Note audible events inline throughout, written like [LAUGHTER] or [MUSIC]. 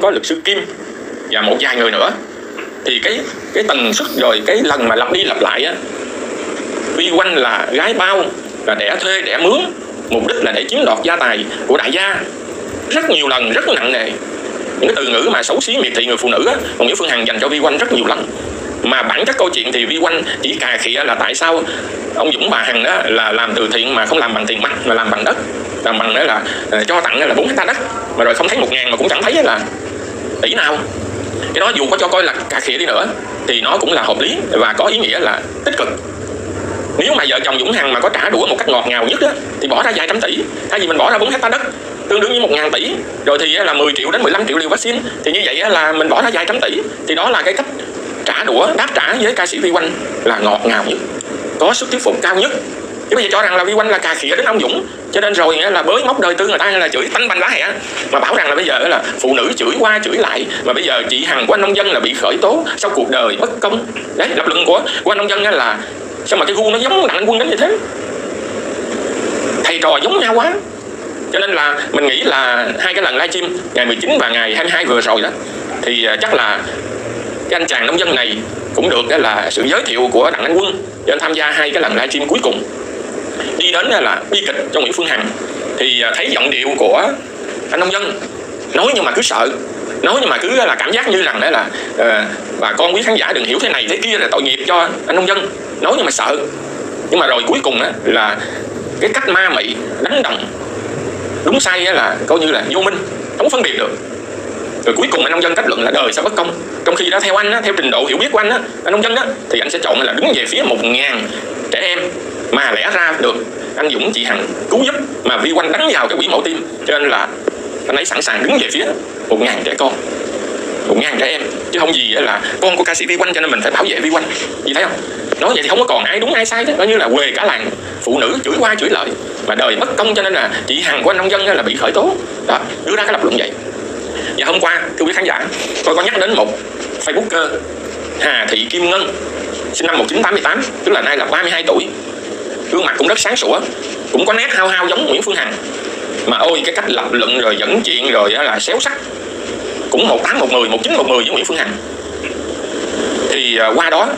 có luật sư Kim và một vài người nữa, thì cái cái tần suất rồi cái lần mà lặp đi lặp lại á vi quanh là gái bao là đẻ thuê, đẻ mướn, mục đích là để chiếm đoạt gia tài của đại gia. Rất nhiều lần, rất nặng nề. Những cái từ ngữ mà xấu xí, miệt thị người phụ nữ á, còn những Phương Hằng dành cho Vi Quanh rất nhiều lần mà bản chất câu chuyện thì Vi Quanh chỉ cà khịa là tại sao ông Dũng, bà Hằng đó là làm từ thiện mà không làm bằng tiền mặt mà làm bằng đất. Làm bằng đó là à, cho tặng là bốn hecta đất, mà rồi không thấy một ngàn mà cũng chẳng thấy là tỷ nào? Cái đó dù có cho coi là cà khịa đi nữa thì nó cũng là hợp lý và có ý nghĩa là tích cực. Nếu mà vợ chồng Dũng Hằng mà có trả đũa một cách ngọt ngào nhất á, thì bỏ ra vài trăm tỷ. Thay vì mình bỏ ra 4 hecta đất tương đương với một ngàn tỷ rồi thì là 10 triệu đến 15 triệu liều vaccine thì như vậy là mình bỏ ra vài trăm tỷ. Thì đó là cái cách trả đũa đáp trả với ca sĩ Vi Quanh là ngọt ngào nhất có sức thuyết phục cao nhất chứ bây giờ cho rằng là Vi Quanh là cà khịa đến ông Dũng. Cho nên rồi là bới móc đời tư người ta là chửi tanh banh lá hẹ mà bảo rằng là bây giờ là phụ nữ chửi qua chửi lại. Mà bây giờ chị Hằng của anh nông dân là bị khởi tố sau cuộc đời bất công. Đấy, lập luận của của anh nông dân là sao mà cái gu nó giống đặng quân đến như thế? Thầy trò giống nhau quá. Cho nên là mình nghĩ là hai cái lần livestream, ngày 19 và ngày 22 vừa rồi đó, thì à, chắc là cái anh chàng nông dân này cũng được là sự giới thiệu của đặng anh quân. Cho anh tham gia hai cái lần livestream cuối cùng đi đến là bi kịch cho nguyễn phương hằng. Thì à, thấy giọng điệu của anh nông dân nói nhưng mà cứ sợ nói nhưng mà cứ à, là cảm giác như rằng đấy là uh, bà con quý khán giả đừng hiểu thế này thế kia là tội nghiệp cho anh nông dân. Nói nhưng mà sợ. Nhưng mà rồi cuối cùng á là cái cách ma mị đánh đồng đúng sai là coi như là vô minh không phân biệt được. Rồi cuối cùng anh nông dân kết luận là đời sẽ bất công. Trong khi đó theo anh á, theo trình độ hiểu biết của anh á, anh nông dân á, thì anh sẽ chọn là đứng về phía một ngàn trẻ em mà lẽ ra được. Anh Dũng chị Hằng cứu giúp mà vi quanh đánh vào cái quỹ mẫu tim. Cho nên là anh ấy sẵn sàng đứng về phía một ngàn trẻ con. Một ngàn trẻ em. Chứ không gì là con của ca sĩ vi quanh cho nên mình phải bảo vệ vi quanh gì thấy không? Nói vậy thì không có còn ai đúng ai sai đó coi như là quê cả làng phụ nữ chửi qua chửi lợi mà đời bất công cho nên là chị hằng của anh nông dân là bị khởi tố. Đó, đưa ra cái lập luận vậy. Và hôm qua, thưa quý khán giả, tôi có nhắc đến một facebooker, Hà Thị Kim Ngân, sinh năm 1988 tức là nay là 32 tuổi gương mặt cũng rất sáng sủa cũng có nét hao hao giống Nguyễn Phương Hằng. Mà ôi cái cách lập luận rồi dẫn chuyện rồi là xéo sắc. Cũng một tám một mười một chín một mười với Nguyễn Phương Hằng. Thì uh, qua đó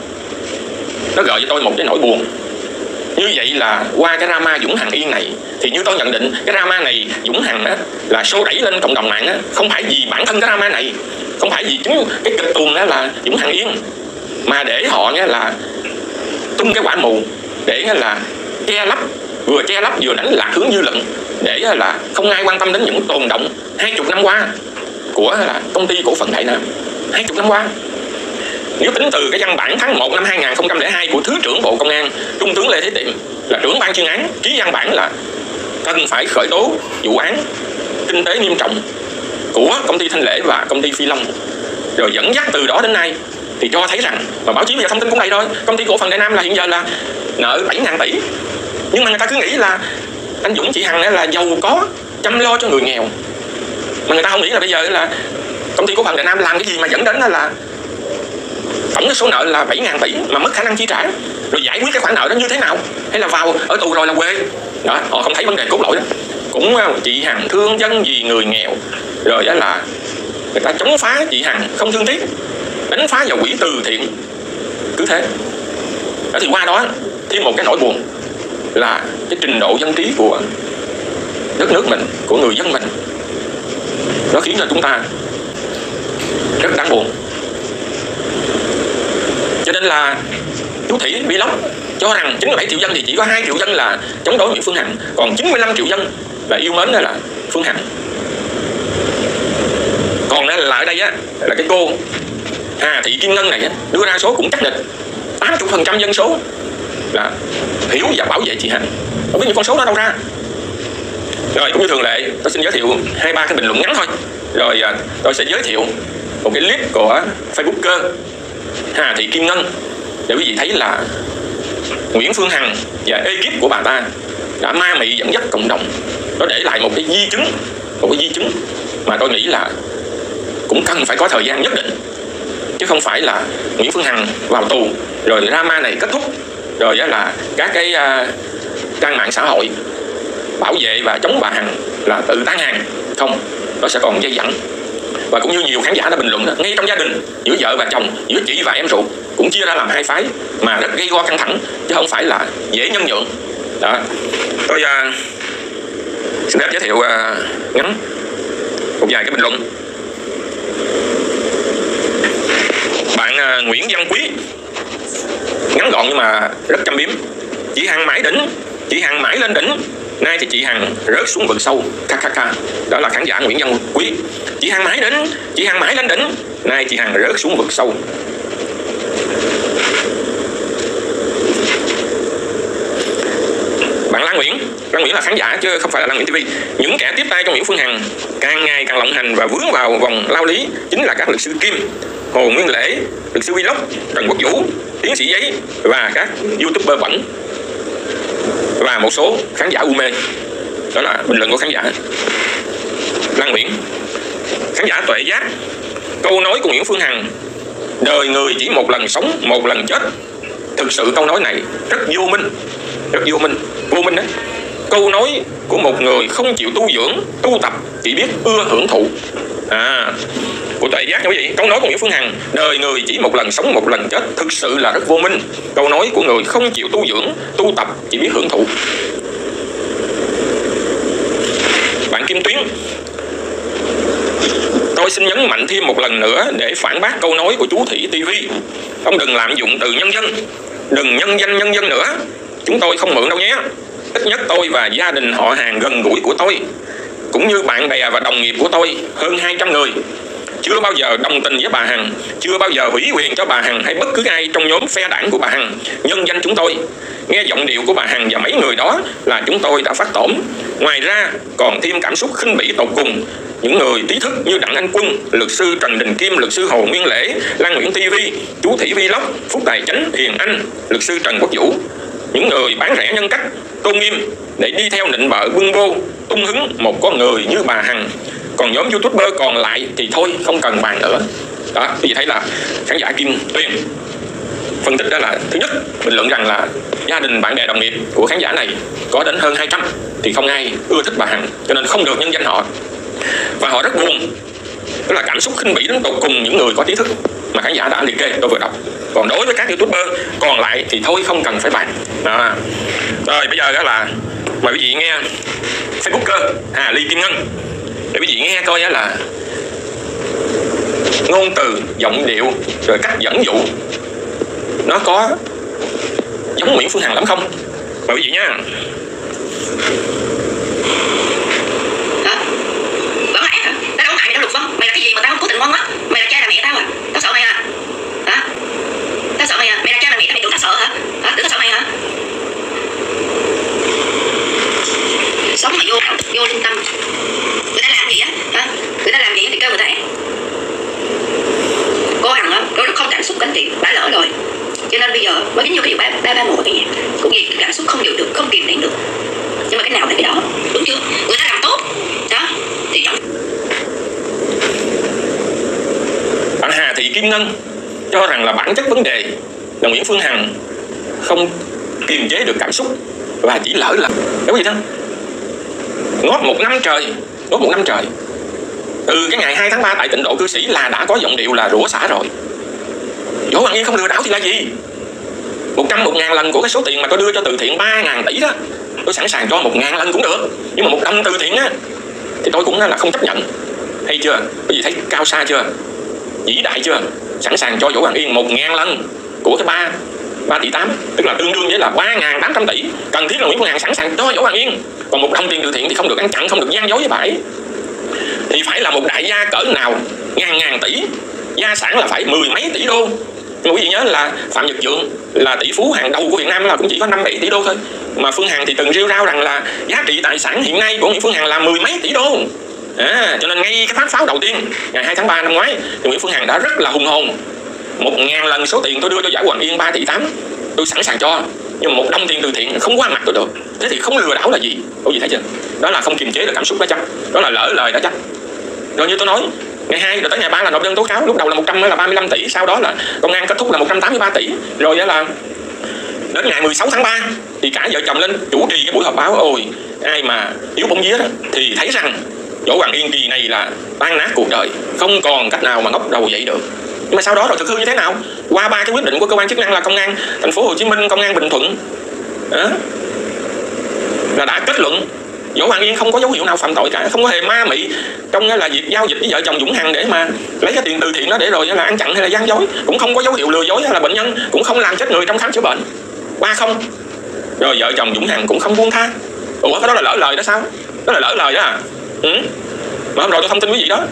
nó gợi cho tôi một cái nỗi buồn. Như vậy là qua cái drama Dũng Hằng Yên này thì như tôi nhận định cái drama này Dũng Hằng á, là xô đẩy lên cộng đồng mạng á, không phải vì bản thân cái drama này không phải vì chính cái kịch tuồng đó là Dũng Hằng Yên mà để họ nghe là tung cái quả mù để là che lấp, vừa che lấp vừa đánh lạc hướng dư luận để à, là không ai quan tâm đến những tồn động hai chục năm qua của à, là công ty cổ phần Đại Nam. Hai chục năm qua. Nếu tính từ cái văn bản tháng 1 năm 2002 của Thứ trưởng Bộ Công an, Trung tướng Lê Thế Tiệm là trưởng ban chuyên án, ký văn bản là cần phải khởi tố vụ án kinh tế nghiêm trọng của công ty Thanh Lễ và công ty Phi Long. Rồi dẫn dắt từ đó đến nay thì cho thấy rằng, mà báo chí bây giờ thông tin cũng đây thôi, công ty cổ phần Đại Nam là hiện giờ là nợ 7 ngàn tỷ nhưng mà người ta cứ nghĩ là anh Dũng, chị Hằng là giàu có, chăm lo cho người nghèo. Mà người ta không nghĩ là bây giờ là công ty cổ phần Đại Nam làm cái gì mà dẫn đến là tổng cái số nợ là 7 ngàn tỷ mà mất khả năng chi trả. Rồi giải quyết cái khoản nợ đó như thế nào? Hay là vào ở tù rồi là quê? Đó, họ không thấy vấn đề cốt lõi đó. Cũng ờ, chị Hằng thương dân vì người nghèo. Rồi đó là người ta chống phá chị Hằng không thương tiếc, đánh phá vào quỹ từ thiện. Cứ thế. Đó, thì qua đó, thêm một cái nỗi buồn là cái trình độ dân trí của đất nước mình của người dân mình. Nó khiến cho chúng ta rất đáng buồn. Cho nên là chú Thủy Vlog cho rằng 97 triệu dân thì chỉ có 2 triệu dân là chống đối Nguyễn Phương Hằng còn 95 triệu dân là yêu mến đó là Phương Hằng. Còn là ở đây á là cái cô Hà Thị Kim Ngân này á, đưa ra số cũng chắc định 80% dân số là hiểu và bảo vệ chị Hằng không biết những con số đó đâu ra. Rồi, cũng như thường lệ, tôi xin giới thiệu hai, ba cái bình luận ngắn thôi. Rồi à, tôi sẽ giới thiệu một cái clip của Facebooker Hà Thị Kim Ngân. Để quý vị thấy là Nguyễn Phương Hằng và ekip của bà ta đã ma mị dẫn dắt cộng đồng. Nó để lại một cái di chứng, một cái di chứng mà tôi nghĩ là cũng cần phải có thời gian nhất định. Chứ không phải là Nguyễn Phương Hằng vào tù, rồi drama này kết thúc rồi là các cái uh, trang mạng xã hội bảo vệ và chống bà Hằng là tự tán hàng. Không nó sẽ còn dây dẫn và cũng như nhiều khán giả đã bình luận đó, ngay trong gia đình giữa vợ và chồng giữa chị và em ruột cũng chia ra làm hai phái mà rất gây go căng thẳng chứ không phải là dễ nhân nhượng. Đó. Tôi uh, xin phép giới thiệu uh, ngắn một vài cái bình luận. Bạn uh, Nguyễn Văn Quý ngắn gọn nhưng mà rất chăm biếm. Chị Hằng mãi đỉnh, chị Hằng mãi lên đỉnh. Nay thì chị Hằng rớt xuống vực sâu. Kkk đó là khán giả Nguyễn Văn Quý. Chị Hằng mãi đỉnh, chị Hằng mãi lên đỉnh. Nay chị Hằng rớt xuống vực sâu. Bạn Lan Nguyễn. Lan Nguyễn là khán giả chứ không phải là Lan Nguyễn TV những kẻ tiếp tay cho Nguyễn Phương Hằng càng ngày càng lộng hành và vướng vào vòng lao lý chính là các luật sư Kim, Hồ Nguyên Lễ, luật sư Vlog, Trần Quốc Vũ tiến sĩ giấy và các youtuber bẩn và một số khán giả u mê đó là bình luận của khán giả. Lan Nguyễn. Khán giả tuệ giác. Câu nói của Nguyễn Phương Hằng. Đời người chỉ một lần sống, một lần chết. Thực sự câu nói này rất vô minh. Rất vô minh. Vô minh đấy. Câu nói của một người không chịu tu dưỡng, tu tập chỉ biết ưa hưởng thụ à của tuệ giác nha quý vị. Câu nói của nguyễn phương hằng, đời người chỉ một lần sống một lần chết thực sự là rất vô minh. Câu nói của người không chịu tu dưỡng, tu tập chỉ biết hưởng thụ. Bạn kim tuyến, tôi xin nhấn mạnh thêm một lần nữa để phản bác câu nói của chú thị tv ông đừng lạm dụng từ nhân dân, đừng nhân danh nhân dân nữa. Chúng tôi không mượn đâu nhé. Ít nhất tôi và gia đình họ hàng gần gũi của tôi cũng như bạn bè và đồng nghiệp của tôi hơn 200 người chưa bao giờ đồng tình với bà Hằng, chưa bao giờ hủy quyền cho bà Hằng hay bất cứ ai trong nhóm phe đảng của bà Hằng nhân danh chúng tôi. Nghe giọng điệu của bà Hằng và mấy người đó là chúng tôi đã phát tổn. Ngoài ra còn thêm cảm xúc khinh bỉ tột cùng những người trí thức như Đặng Anh Quân, luật sư Trần Đình Kim, luật sư Hồ Nguyên Lễ, Lan Nguyễn TV, chú Thị Vi Lóc, Phúc Tài Chánh, Hiền Anh, luật sư Trần Quốc Vũ, những người bán rẻ nhân cách, tôn nghiêm để đi theo định bợ bưng bô, tung hứng một con người như bà Hằng. Còn nhóm youtuber còn lại thì thôi không cần bàn nữa. Đó Vì thấy là khán giả kim tuyên phân tích đó là thứ nhất bình luận rằng là gia đình bạn bè đồng nghiệp của khán giả này có đến hơn 200 thì không ai ưa thích bà hằng cho nên không được nhân danh họ. Và họ rất buồn đó là cảm xúc khinh bỉ đến tột cùng những người có trí thức mà khán giả đã liệt kê, tôi vừa đọc. Còn đối với các youtuber còn lại thì thôi, không cần phải bàn. Đó. rồi, bây giờ đó là, mời quý vị nghe facebooker hà ly kim ngân. Để quý vị nghe coi là ngôn từ, giọng điệu, rồi cách dẫn dụ. Nó có giống Nguyễn Phương Hằng lắm không? Mời quý vị nha hả bảo hại hả nó đâu hại mày đâu luật không mày là cái gì mà tao không cố tình ngon á? Mày là cha là mẹ tao à? Tao sợ mày à? Hả? Tao sợ mày à? Mày là cha là mẹ tao mày, tưởng tao sợ hả? Hả? Tưởng tao sợ mày hả? Sống mà vô vô linh tâm. Người ta làm gì á? Hả? Người ta làm gì thì kêu người ta ép. Cô hằng á nó không cảm xúc cánh tiền đã lỡ rồi. Cho nên bây giờ mới giống như cái điều ba ba ba mùa cái cũng gì cảm xúc không chịu được, không kìm nén được. Nhưng mà cái nào là cái đó? Đúng chưa? Người ta làm tốt đó thì giống bạn Hà Thị Kim Ngân cho rằng là bản chất vấn đề là Nguyễn Phương Hằng không kiềm chế được cảm xúc và chỉ lỡ là đúng gì đó. Ngót một năm trời, ngót một năm trời. Từ cái ngày 2 tháng 3 tại tịnh độ cư sĩ là đã có giọng điệu là rủa xả rồi. Võ Hoàng Yên không lừa đảo thì là gì? Một trăm một ngàn lần của cái số tiền mà tôi đưa cho từ thiện ba ngàn tỷ đó, tôi sẵn sàng cho một ngàn lần cũng được. Nhưng mà một đồng từ thiện á, thì tôi cũng là không chấp nhận. Hay chưa? Quý vị thấy cao xa chưa? Vĩ đại chưa? Sẵn sàng cho Vũ Hoàng Yên một ngàn lần của cái ba 3 tỷ 8 tức là tương đương với là 3.800 tỷ. Cần thiết là Nguyễn Phương Hằng sẵn sàng cho Vũ Hoàng Yên. Còn một đồng tiền từ thiện thì không được ăn chặn, không được gian dối với bãi thì phải là một đại gia cỡ nào? Ngàn ngàn tỷ. Gia sản là phải mười mấy tỷ đô. Nhưng quý vị nhớ là Phạm Nhật Dượng là tỷ phú hàng đầu của Việt Nam, là cũng chỉ có 5 7 tỷ đô thôi. Mà Phương Hằng thì từng rêu rao rằng là giá trị tài sản hiện nay của Nguyễn Phương Hằng là mười mấy tỷ đô à, cho nên ngay cái tháng 6 đầu tiên ngày 2 tháng 3 năm ngoái thì Nguyễn Phương Hằng đã rất là hùng hồn. Một ngàn lần số tiền tôi đưa cho giải Hoàng Yên 3 tỷ 8 tôi sẵn sàng cho. Nhưng mà một đồng tiền từ thiện không qua mặt tôi được. Thế thì không lừa đảo là gì? Có gì thấy chưa? Đó là không kiềm chế được cảm xúc đó chắc. Đó là lỡ lời đó chắc. Rồi như tôi nói ngày 2 rồi tới ngày 3 là nộp đơn tố cáo. Lúc đầu là 100 là 35 tỷ sau đó là công an kết thúc là 183 tỷ. Rồi đó là đến ngày 16 tháng 3 thì cả vợ chồng lên chủ trì cái buổi họp báo ôi ai mà yếu bóng vía đó? Thì thấy rằng chỗ Hoàng Yên kỳ này là tan nát cuộc đời không còn cách nào mà ngóc đầu dậy được. Nhưng mà sau đó rồi thực hư như thế nào? Qua ba cái quyết định của cơ quan chức năng là công an thành phố Hồ Chí Minh công an Bình Thuận. Đó, là đã kết luận Võ Hoàng Yên không có dấu hiệu nào phạm tội cả không có hề ma mị. Trong là việc giao dịch với vợ chồng Dũng Hằng để mà lấy cái tiền từ thiện đó để rồi là ăn chặn hay là gian dối. Cũng không có dấu hiệu lừa dối hay là bệnh nhân cũng không làm chết người trong khám chữa bệnh. Qua không. Rồi vợ chồng Dũng Hằng cũng không buông tha. Ủa cái đó là lỡ lời đó sao? Đó là lỡ lời đó à? Ừ? mà hôm rồi tôi thông tin quý vị đó.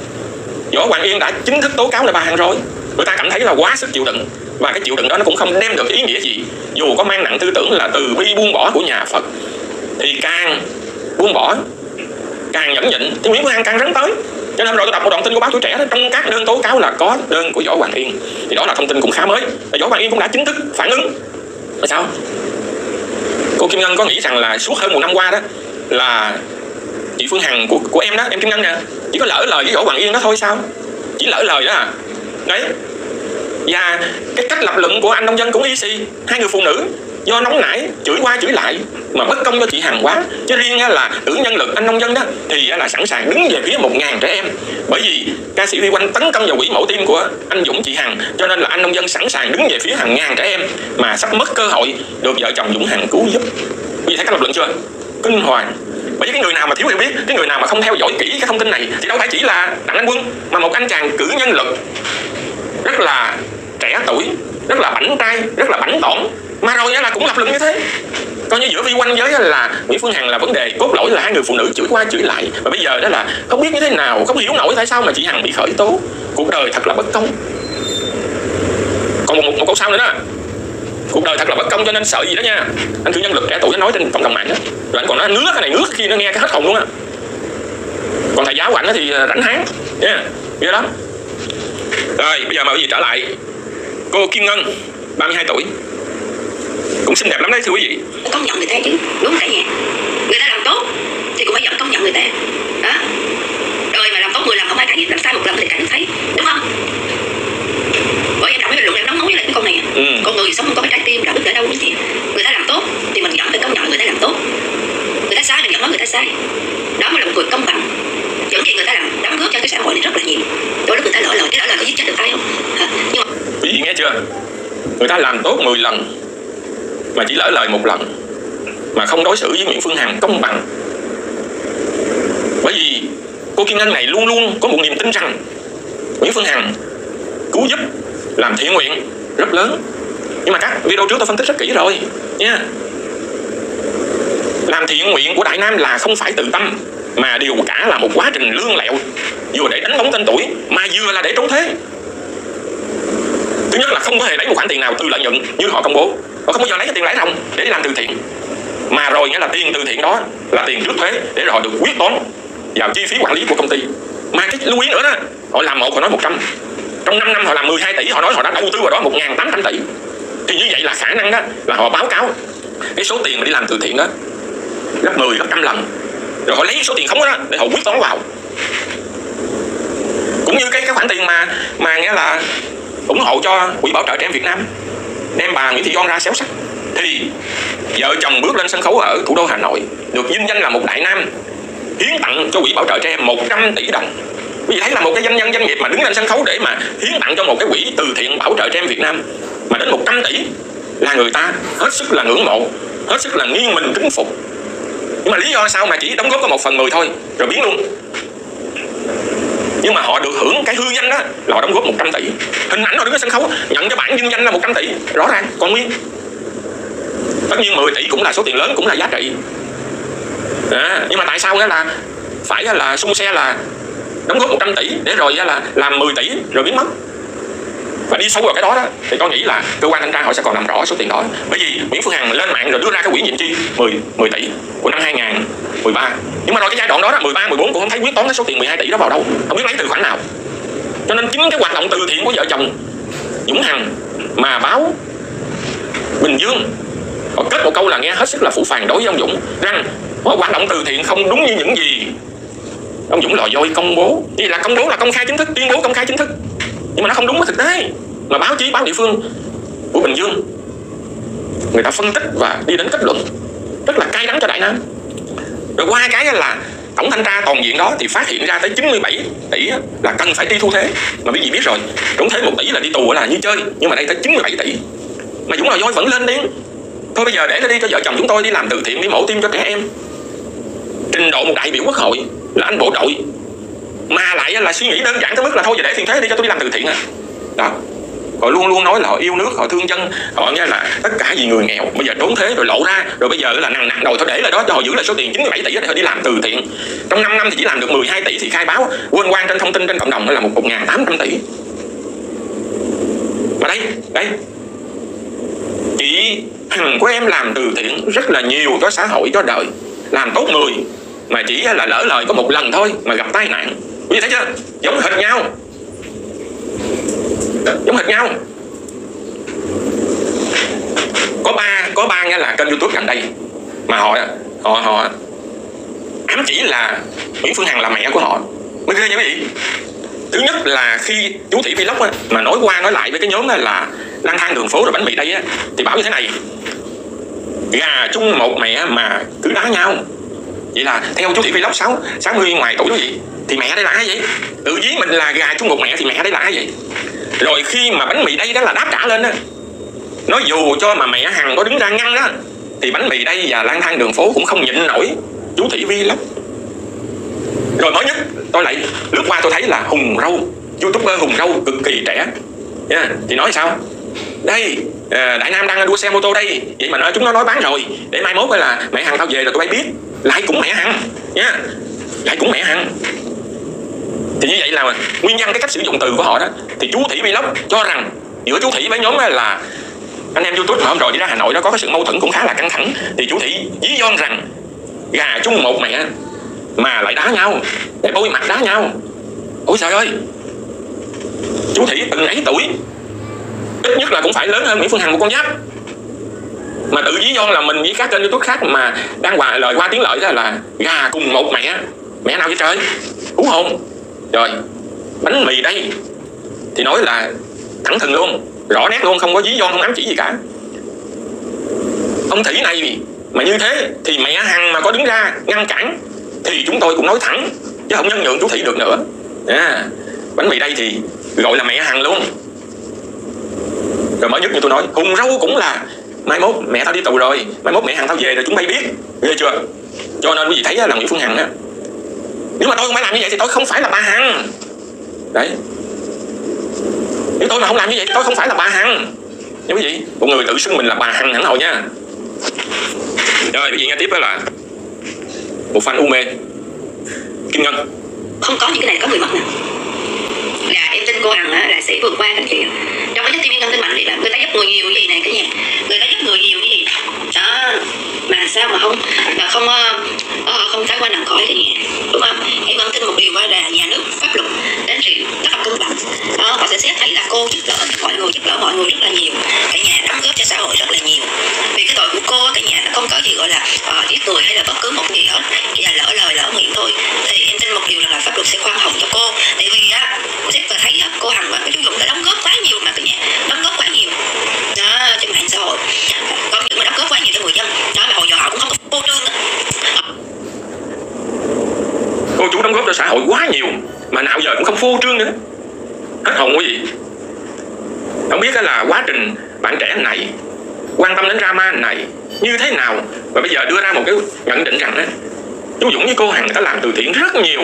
Võ Hoàng Yên đã chính thức tố cáo lại bà Hằng rồi. Người ta cảm thấy là quá sức chịu đựng. Và cái chịu đựng đó nó cũng không đem được ý nghĩa gì. Dù có mang nặng tư tưởng là từ bi buông bỏ của nhà Phật, thì càng buông bỏ, càng nhẫn nhịn, thì Nguyễn Phương Hằng càng rắn tới. Cho nên rồi tôi đọc một đoạn tin của báo tuổi trẻ đó, trong các đơn tố cáo là có đơn của Võ Hoàng Yên. Thì đó là thông tin cũng khá mới. Và Võ Hoàng Yên cũng đã chính thức phản ứng. Là sao? Cô Kim Ngân có nghĩ rằng là suốt hơn một năm qua đó, là chị Phương Hằng của của em đó, em Kim Ngân nè. Chỉ có lỡ lời với Võ Hoàng Yên đó thôi sao? Chỉ lỡ lời đó à? Đấy. Và cái cách lập luận của anh nông dân cũng y xì. Hai người phụ nữ, do nóng nảy, chửi qua chửi lại, mà bất công cho chị Hằng quá. Chứ riêng là nữ nhân lực anh nông dân đó, thì là sẵn sàng đứng về phía một ngàn trẻ em. Bởi vì ca sĩ Vi Quanh tấn công vào quỹ mẫu tim của anh Dũng, chị Hằng, cho nên là anh nông dân sẵn sàng đứng về phía hàng ngàn trẻ em mà sắp mất cơ hội được vợ chồng Dũng Hằng cứu giúp. Vì thấy các lập luận chưa? Kinh hoàng. Bởi vì cái người nào mà thiếu hiểu biết cái người nào mà không theo dõi kỹ cái thông tin này thì đâu phải chỉ là đặng anh quân mà một anh chàng cử nhân lực. Rất là trẻ tuổi rất là bảnh trai rất là bảnh tỏn mà rồi là cũng lập luận như thế. Coi như giữa vi quanh với là Nguyễn Phương Hằng là vấn đề cốt lõi là hai người phụ nữ chửi qua chửi lại. Và bây giờ đó là không biết như thế nào không hiểu nổi tại sao mà chị Hằng bị khởi tố. Cuộc đời thật là bất công. Còn một, một, một câu sau nữa đó cuộc đời thật là bất công cho nên sợ gì đó nha. Anh cử nhân lực trẻ tuổi nó nói trên cộng đồng mạng đó rồi anh còn nói ngứa cái này ngứa khi nó nghe cái hết hồn luôn á. Còn thầy giáo của anh thì à, rảnh háng. Nha yeah. ghê lắm. Rồi, bây giờ mời quý vị trở lại. Cô Kim Ngân 32 tuổi. Cũng xinh đẹp lắm đấy, thưa quý vị. Công nhận người ta chứ, đúng không cả nhà người ta làm tốt thì cũng phải giận công nhận người ta. Đó. Rồi mà làm tốt người làm không ai gì làm sai một lần thì cả thấy, đúng không? Bởi em đọc cái luận em nóng máu với lại cái con này. Ừ. con người sống không có cái trái tim đạo đức ở đâu chứ chị. Người ta làm tốt thì mình dẫn phải công nhận người ta làm tốt. Người ta sai mình dẫn nói người ta sai. Đó mới là một người công bằng. Những gì người ta làm đóng góp cho cái xã hội này rất là nhiều. Đôi lúc người ta lỡ lời cái lỡ lời có giết chết được ai không? Hả? nhưng mà quý vị nghe chưa? Người ta làm tốt 10 lần mà chỉ lỡ lời một lần mà không đối xử với Nguyễn Phương Hằng công bằng. Bởi vì cô Kim Ngân này luôn luôn có một niềm tin rằng Nguyễn Phương Hằng cứu giúp làm thiện nguyện, rất lớn. Nhưng mà các video trước tôi phân tích rất kỹ rồi, nha. Làm thiện nguyện của Đại Nam là không phải tự tâm, mà điều cả là một quá trình lương lẹo. Vừa để đánh bóng tên tuổi, mà vừa là để trốn thế thứ nhất là không có hề lấy một khoản tiền nào từ lợi nhuận như họ công bố. Họ không bao giờ lấy cái tiền lãi ròng để đi làm từ thiện. Mà rồi nghĩa là tiền từ thiện đó là tiền trước thuế để rồi được quyết toán vào chi phí quản lý của công ty. Mà cái lưu ý nữa đó, họ làm một họ nói 100 trong 5 năm họ làm 12 tỷ, họ nói họ đã đầu tư vào đó 1.800 tỷ. Thì như vậy là khả năng đó là họ báo cáo cái số tiền mà đi làm từ thiện đó gấp 10 gấp trăm lần. Rồi họ lấy số tiền khống đó để họ quyết toán vào. Cũng như cái cái khoản tiền mà mà nghĩa là ủng hộ cho quỹ bảo trợ trẻ em Việt Nam, đem bà Nguyễn Thị Doan ra xéo sắc thì vợ chồng bước lên sân khấu ở thủ đô Hà Nội, được vinh danh là một đại nam, hiến tặng cho quỹ bảo trợ trẻ em 100 tỷ đồng quý vị thấy là một cái doanh nhân doanh nghiệp mà đứng lên sân khấu để mà hiến tặng cho một cái quỹ từ thiện bảo trợ trẻ em Việt Nam mà đến 100 tỷ là người ta hết sức là ngưỡng mộ hết sức là nghiêng mình kính phục. Nhưng mà lý do sao mà chỉ đóng góp có một phần mười thôi rồi biến luôn. Nhưng mà họ được hưởng cái hư danh đó là họ đóng góp 100 tỷ. Hình ảnh họ đứng ở sân khấu nhận cái bản vinh danh là 100 tỷ rõ ràng còn nguyên. Tất nhiên 10 tỷ cũng là số tiền lớn cũng là giá trị. À, nhưng mà tại sao đó là phải là xung xe là đóng góp 100 tỷ để rồi là làm 10 tỷ rồi biến mất. Và đi sâu vào cái đó đó, thì tôi nghĩ là cơ quan thanh tra họ sẽ còn làm rõ số tiền đó. Bởi vì Nguyễn Phương Hằng lên mạng rồi đưa ra cái quỹ nhiệm chi 10 10 tỷ của năm 2013 nhưng mà rồi cái giai đoạn đó là 13 14 cũng không thấy quyết toán cái số tiền 12 tỷ đó vào đâu. Không biết lấy từ khoản nào. Cho nên chính cái hoạt động từ thiện của vợ chồng Dũng Hằng mà báo Bình Dương, họ kết một câu là nghe hết sức là phụ phàng đối với ông Dũng, rằng hoạt động từ thiện không đúng như những gì ông Dũng lò dôi công bố. Thì là công bố là công khai chính thức, tuyên bố công khai chính thức. Nhưng mà nó không đúng với thực tế. Mà báo chí, báo địa phương của Bình Dương, người ta phân tích và đi đến kết luận rất là cay đắng cho Đại Nam. Rồi qua cái là tổng thanh tra toàn diện đó thì phát hiện ra tới 97 tỷ là cần phải đi thu thuế. Mà quý vị biết rồi trốn thuế một tỷ là đi tù là như chơi. Nhưng mà đây tới 97 tỷ. Mà Dũng Lò dôi vẫn lên tiếng. Thôi bây giờ để nó đi cho vợ chồng chúng tôi đi làm từ thiện, đi mổ tim cho trẻ em. Trình độ một đại biểu quốc hội là anh bộ đội mà lại là suy nghĩ đơn giản tới mức là thôi giờ để thiên thế đi cho tôi đi làm từ thiện à. Đó. Họ luôn luôn nói là họ yêu nước, họ thương dân, họ nghe là tất cả vì người nghèo. Bây giờ trốn thế rồi lộ ra. Rồi bây giờ là nặng nặng đầu thôi, để lại đó cho họ giữ lại số tiền 97 tỷ để họ đi làm từ thiện. Trong 5 năm thì chỉ làm được 12 tỷ thì khai báo, quên quan trên thông tin trên cộng đồng là một một ngàn tám trăm tỷ. Mà đây đây. Chị hằng của em làm từ thiện rất là nhiều cho xã hội, cho đời. Làm tốt người mà chỉ là lỡ lời có một lần thôi mà gặp tai nạn. Quý vị thấy chưa giống hệt nhau. Giống hệt nhau. Có ba có ba nghe là kênh youtube gần đây. Mà họ họ họ ám chỉ là nguyễn phương hằng là mẹ của họ. Mới ghê nha quý vị. Thứ nhất là khi chú thị vlog á, mà nói qua nói lại với cái nhóm là lang thang đường phố rồi bánh mì đây á thì bảo như thế này. Gà chung một mẹ mà cứ đá nhau vậy là theo chú thị vlog sáu sáu mươi ngoài tuổi đó gì thì mẹ đây là ai vậy? Tự dí mình là gà chung một mẹ thì mẹ đây là ai vậy? Rồi khi mà bánh mì đây đó là đáp trả lên đó nó dù cho mà mẹ hằng có đứng ra ngăn đó thì bánh mì đây và lang thang đường phố cũng không nhịn nổi. Chú thị vi lắm rồi mới nhất, tôi lại lướt qua tôi thấy là hùng râu. Youtuber hùng râu cực kỳ trẻ. Yeah. thì nói sao? Đây ờ, đại nam đang đua xe mô tô đây. Vậy mà nói chúng nó nói bán rồi. Để mai mốt là mẹ hằng tao về rồi tụi bay biết lại cũng mẹ hằng nha. Lại cũng mẹ hằng thì như vậy là nguyên nhân cái cách sử dụng từ của họ đó, thì chú thủy vlog cho rằng giữa chú Thủy với nhóm ờ, là anh em youtube mà hôm rồi đi ra hà nội nó có cái sự mâu thuẫn cũng khá là căng thẳng. Thì chú Thủy dí von rằng gà chung một mẹ mà lại đá nhau, để bôi mặt đá nhau. Ôi trời ơi! Chú Thủy từng ấy tuổi, ít nhất là cũng phải lớn hơn nguyễn phương hằng một con giáp mà tự dí von là mình với các kênh youtube khác mà đang hòa lời qua tiếng lợi đó là gà cùng một mẹ. Mẹ nào vậy trời? Đúng không rồi bánh mì đây. Thì nói là thẳng thừng luôn rõ nét luôn không có dí von không ám chỉ gì cả. Ông thủy này mà như thế thì mẹ hằng mà có đứng ra ngăn cản thì chúng tôi cũng nói thẳng chứ không nhân nhượng chú thị được nữa. À, bánh mì đây thì gọi là mẹ hằng luôn. Rồi mới nhất như tôi nói hùng râu cũng là mai mốt mẹ tao đi tù rồi. Mai mốt mẹ hằng tao về rồi chúng bay biết. Nghe chưa? Cho nên quý vị thấy là nguyễn phương hằng á, nếu mà tôi không phải làm như vậy thì tôi không phải là bà hằng. Đấy. Nếu tôi mà không làm như vậy tôi không phải là bà hằng. Nha quý vị, một người tự xưng mình là bà hằng hẳn hồi nha. Rồi, quý vị nghe tiếp đó là một fan u mê. Kim ngân. Không có những cái này có người mất nè là em tin cô hằng á, là sẽ vượt qua anh chị trong cái nhất tim ngân tin mạnh thì là người ta giúp người nhiều như gì này cái nhà người ta giúp người nhiều như gì. Đó mà sao mà không mà không uh, không thái qua nằm khỏi cái nhà đúng không? Em vẫn tin một điều là nhà nước pháp luật đến trị rất là công bằng. Đó họ sẽ xét thấy là cô giúp đỡ mọi người giúp đỡ mọi người rất là nhiều. Cả nhà đóng góp cho xã hội rất là nhiều. Vì cái tội của cô cả nhà nó không có gì gọi là uh, giết người hay là bất cứ một gì hết. Chỉ là lỡ lời lỡ miệng điều sĩ khoa học sẽ khoan hồng cho cô. Tại vì á sẽ thấy á, cô hằng và chú dũng đã đóng góp quá nhiều mà cả nhà đóng góp quá nhiều. Đó trên mạng xã hội. Có những mà đóng góp quá nhiều cho người dân. Đó mà hồi giờ họ cũng không có vô trương cô chú đóng góp cho xã hội quá nhiều mà nào giờ cũng không phô trương nữa. Hết hồn quý vị không biết là quá trình bạn trẻ này quan tâm đến drama này như thế nào và bây giờ đưa ra một cái nhận định rằng đó chú Dũng với cô Hằng đã làm từ thiện rất nhiều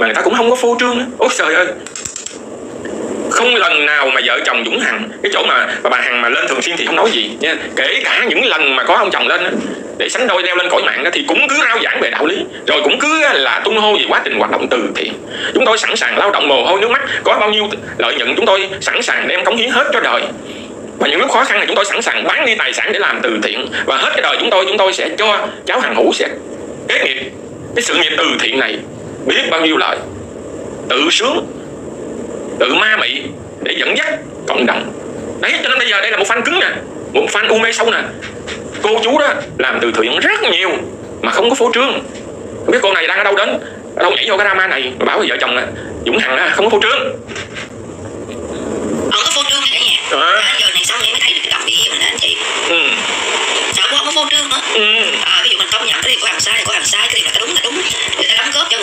mà người ta cũng không có phô trương nữa ôi trời ơi. Không lần nào mà vợ chồng Dũng Hằng cái chỗ mà, mà bà Hằng mà lên thường xuyên thì không nói gì nha. Kể cả những lần mà có ông chồng lên để sánh đôi leo lên cõi mạng đó thì cũng cứ rao giảng về đạo lý. Rồi cũng cứ là tung hô về quá trình hoạt động từ thiện. Chúng tôi sẵn sàng lao động mồ hôi nước mắt có bao nhiêu lợi nhuận chúng tôi sẵn sàng đem cống hiến hết cho đời. Và những lúc khó khăn thì chúng tôi sẵn sàng bán đi tài sản để làm từ thiện. Và hết cái đời chúng tôi chúng tôi sẽ cho cháu hàng hữu sẽ kế nghiệp. Cái sự nghiệp từ thiện này biết bao nhiêu lợi tự sướng, tự ma mị để dẫn dắt cộng đồng. Đấy, cho nên bây giờ đây là một fan cứng nè, một fan u mê sâu nè. Cô chú đó làm từ thiện rất nhiều mà không có phô trương. Không biết cô này đang ở đâu đến, ở đâu nhảy vô cái drama này mà bảo vợ chồng là dũng hằng không có phô trương không có phô trương cả nhà à. giờ này xong em mới thấy được cái động gì mà anh chị ừ. sao không có phô trương nữa ừ. à, ví dụ mình công nhận cái gì của hàng sai thì của hàng sai cái gì là cái đúng là đúng người ta đóng góp cho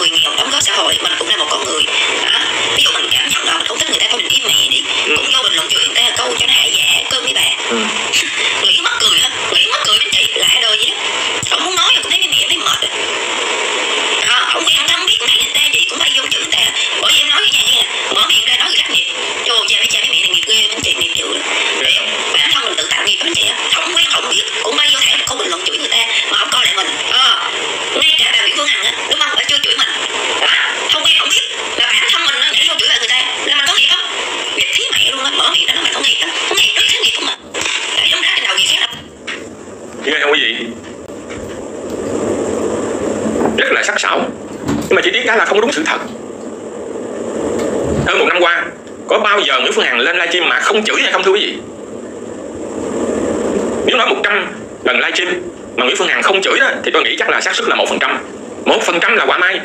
cái là không có đúng sự thật hơn một năm qua có bao giờ Nguyễn Phương Hằng lên livestream mà không chửi hay không thưa quý vị nếu nói 100 lần livestream mà Nguyễn Phương Hằng không chửi đó, thì tôi nghĩ chắc là xác suất là một phần trăm. Một phần trăm là quả may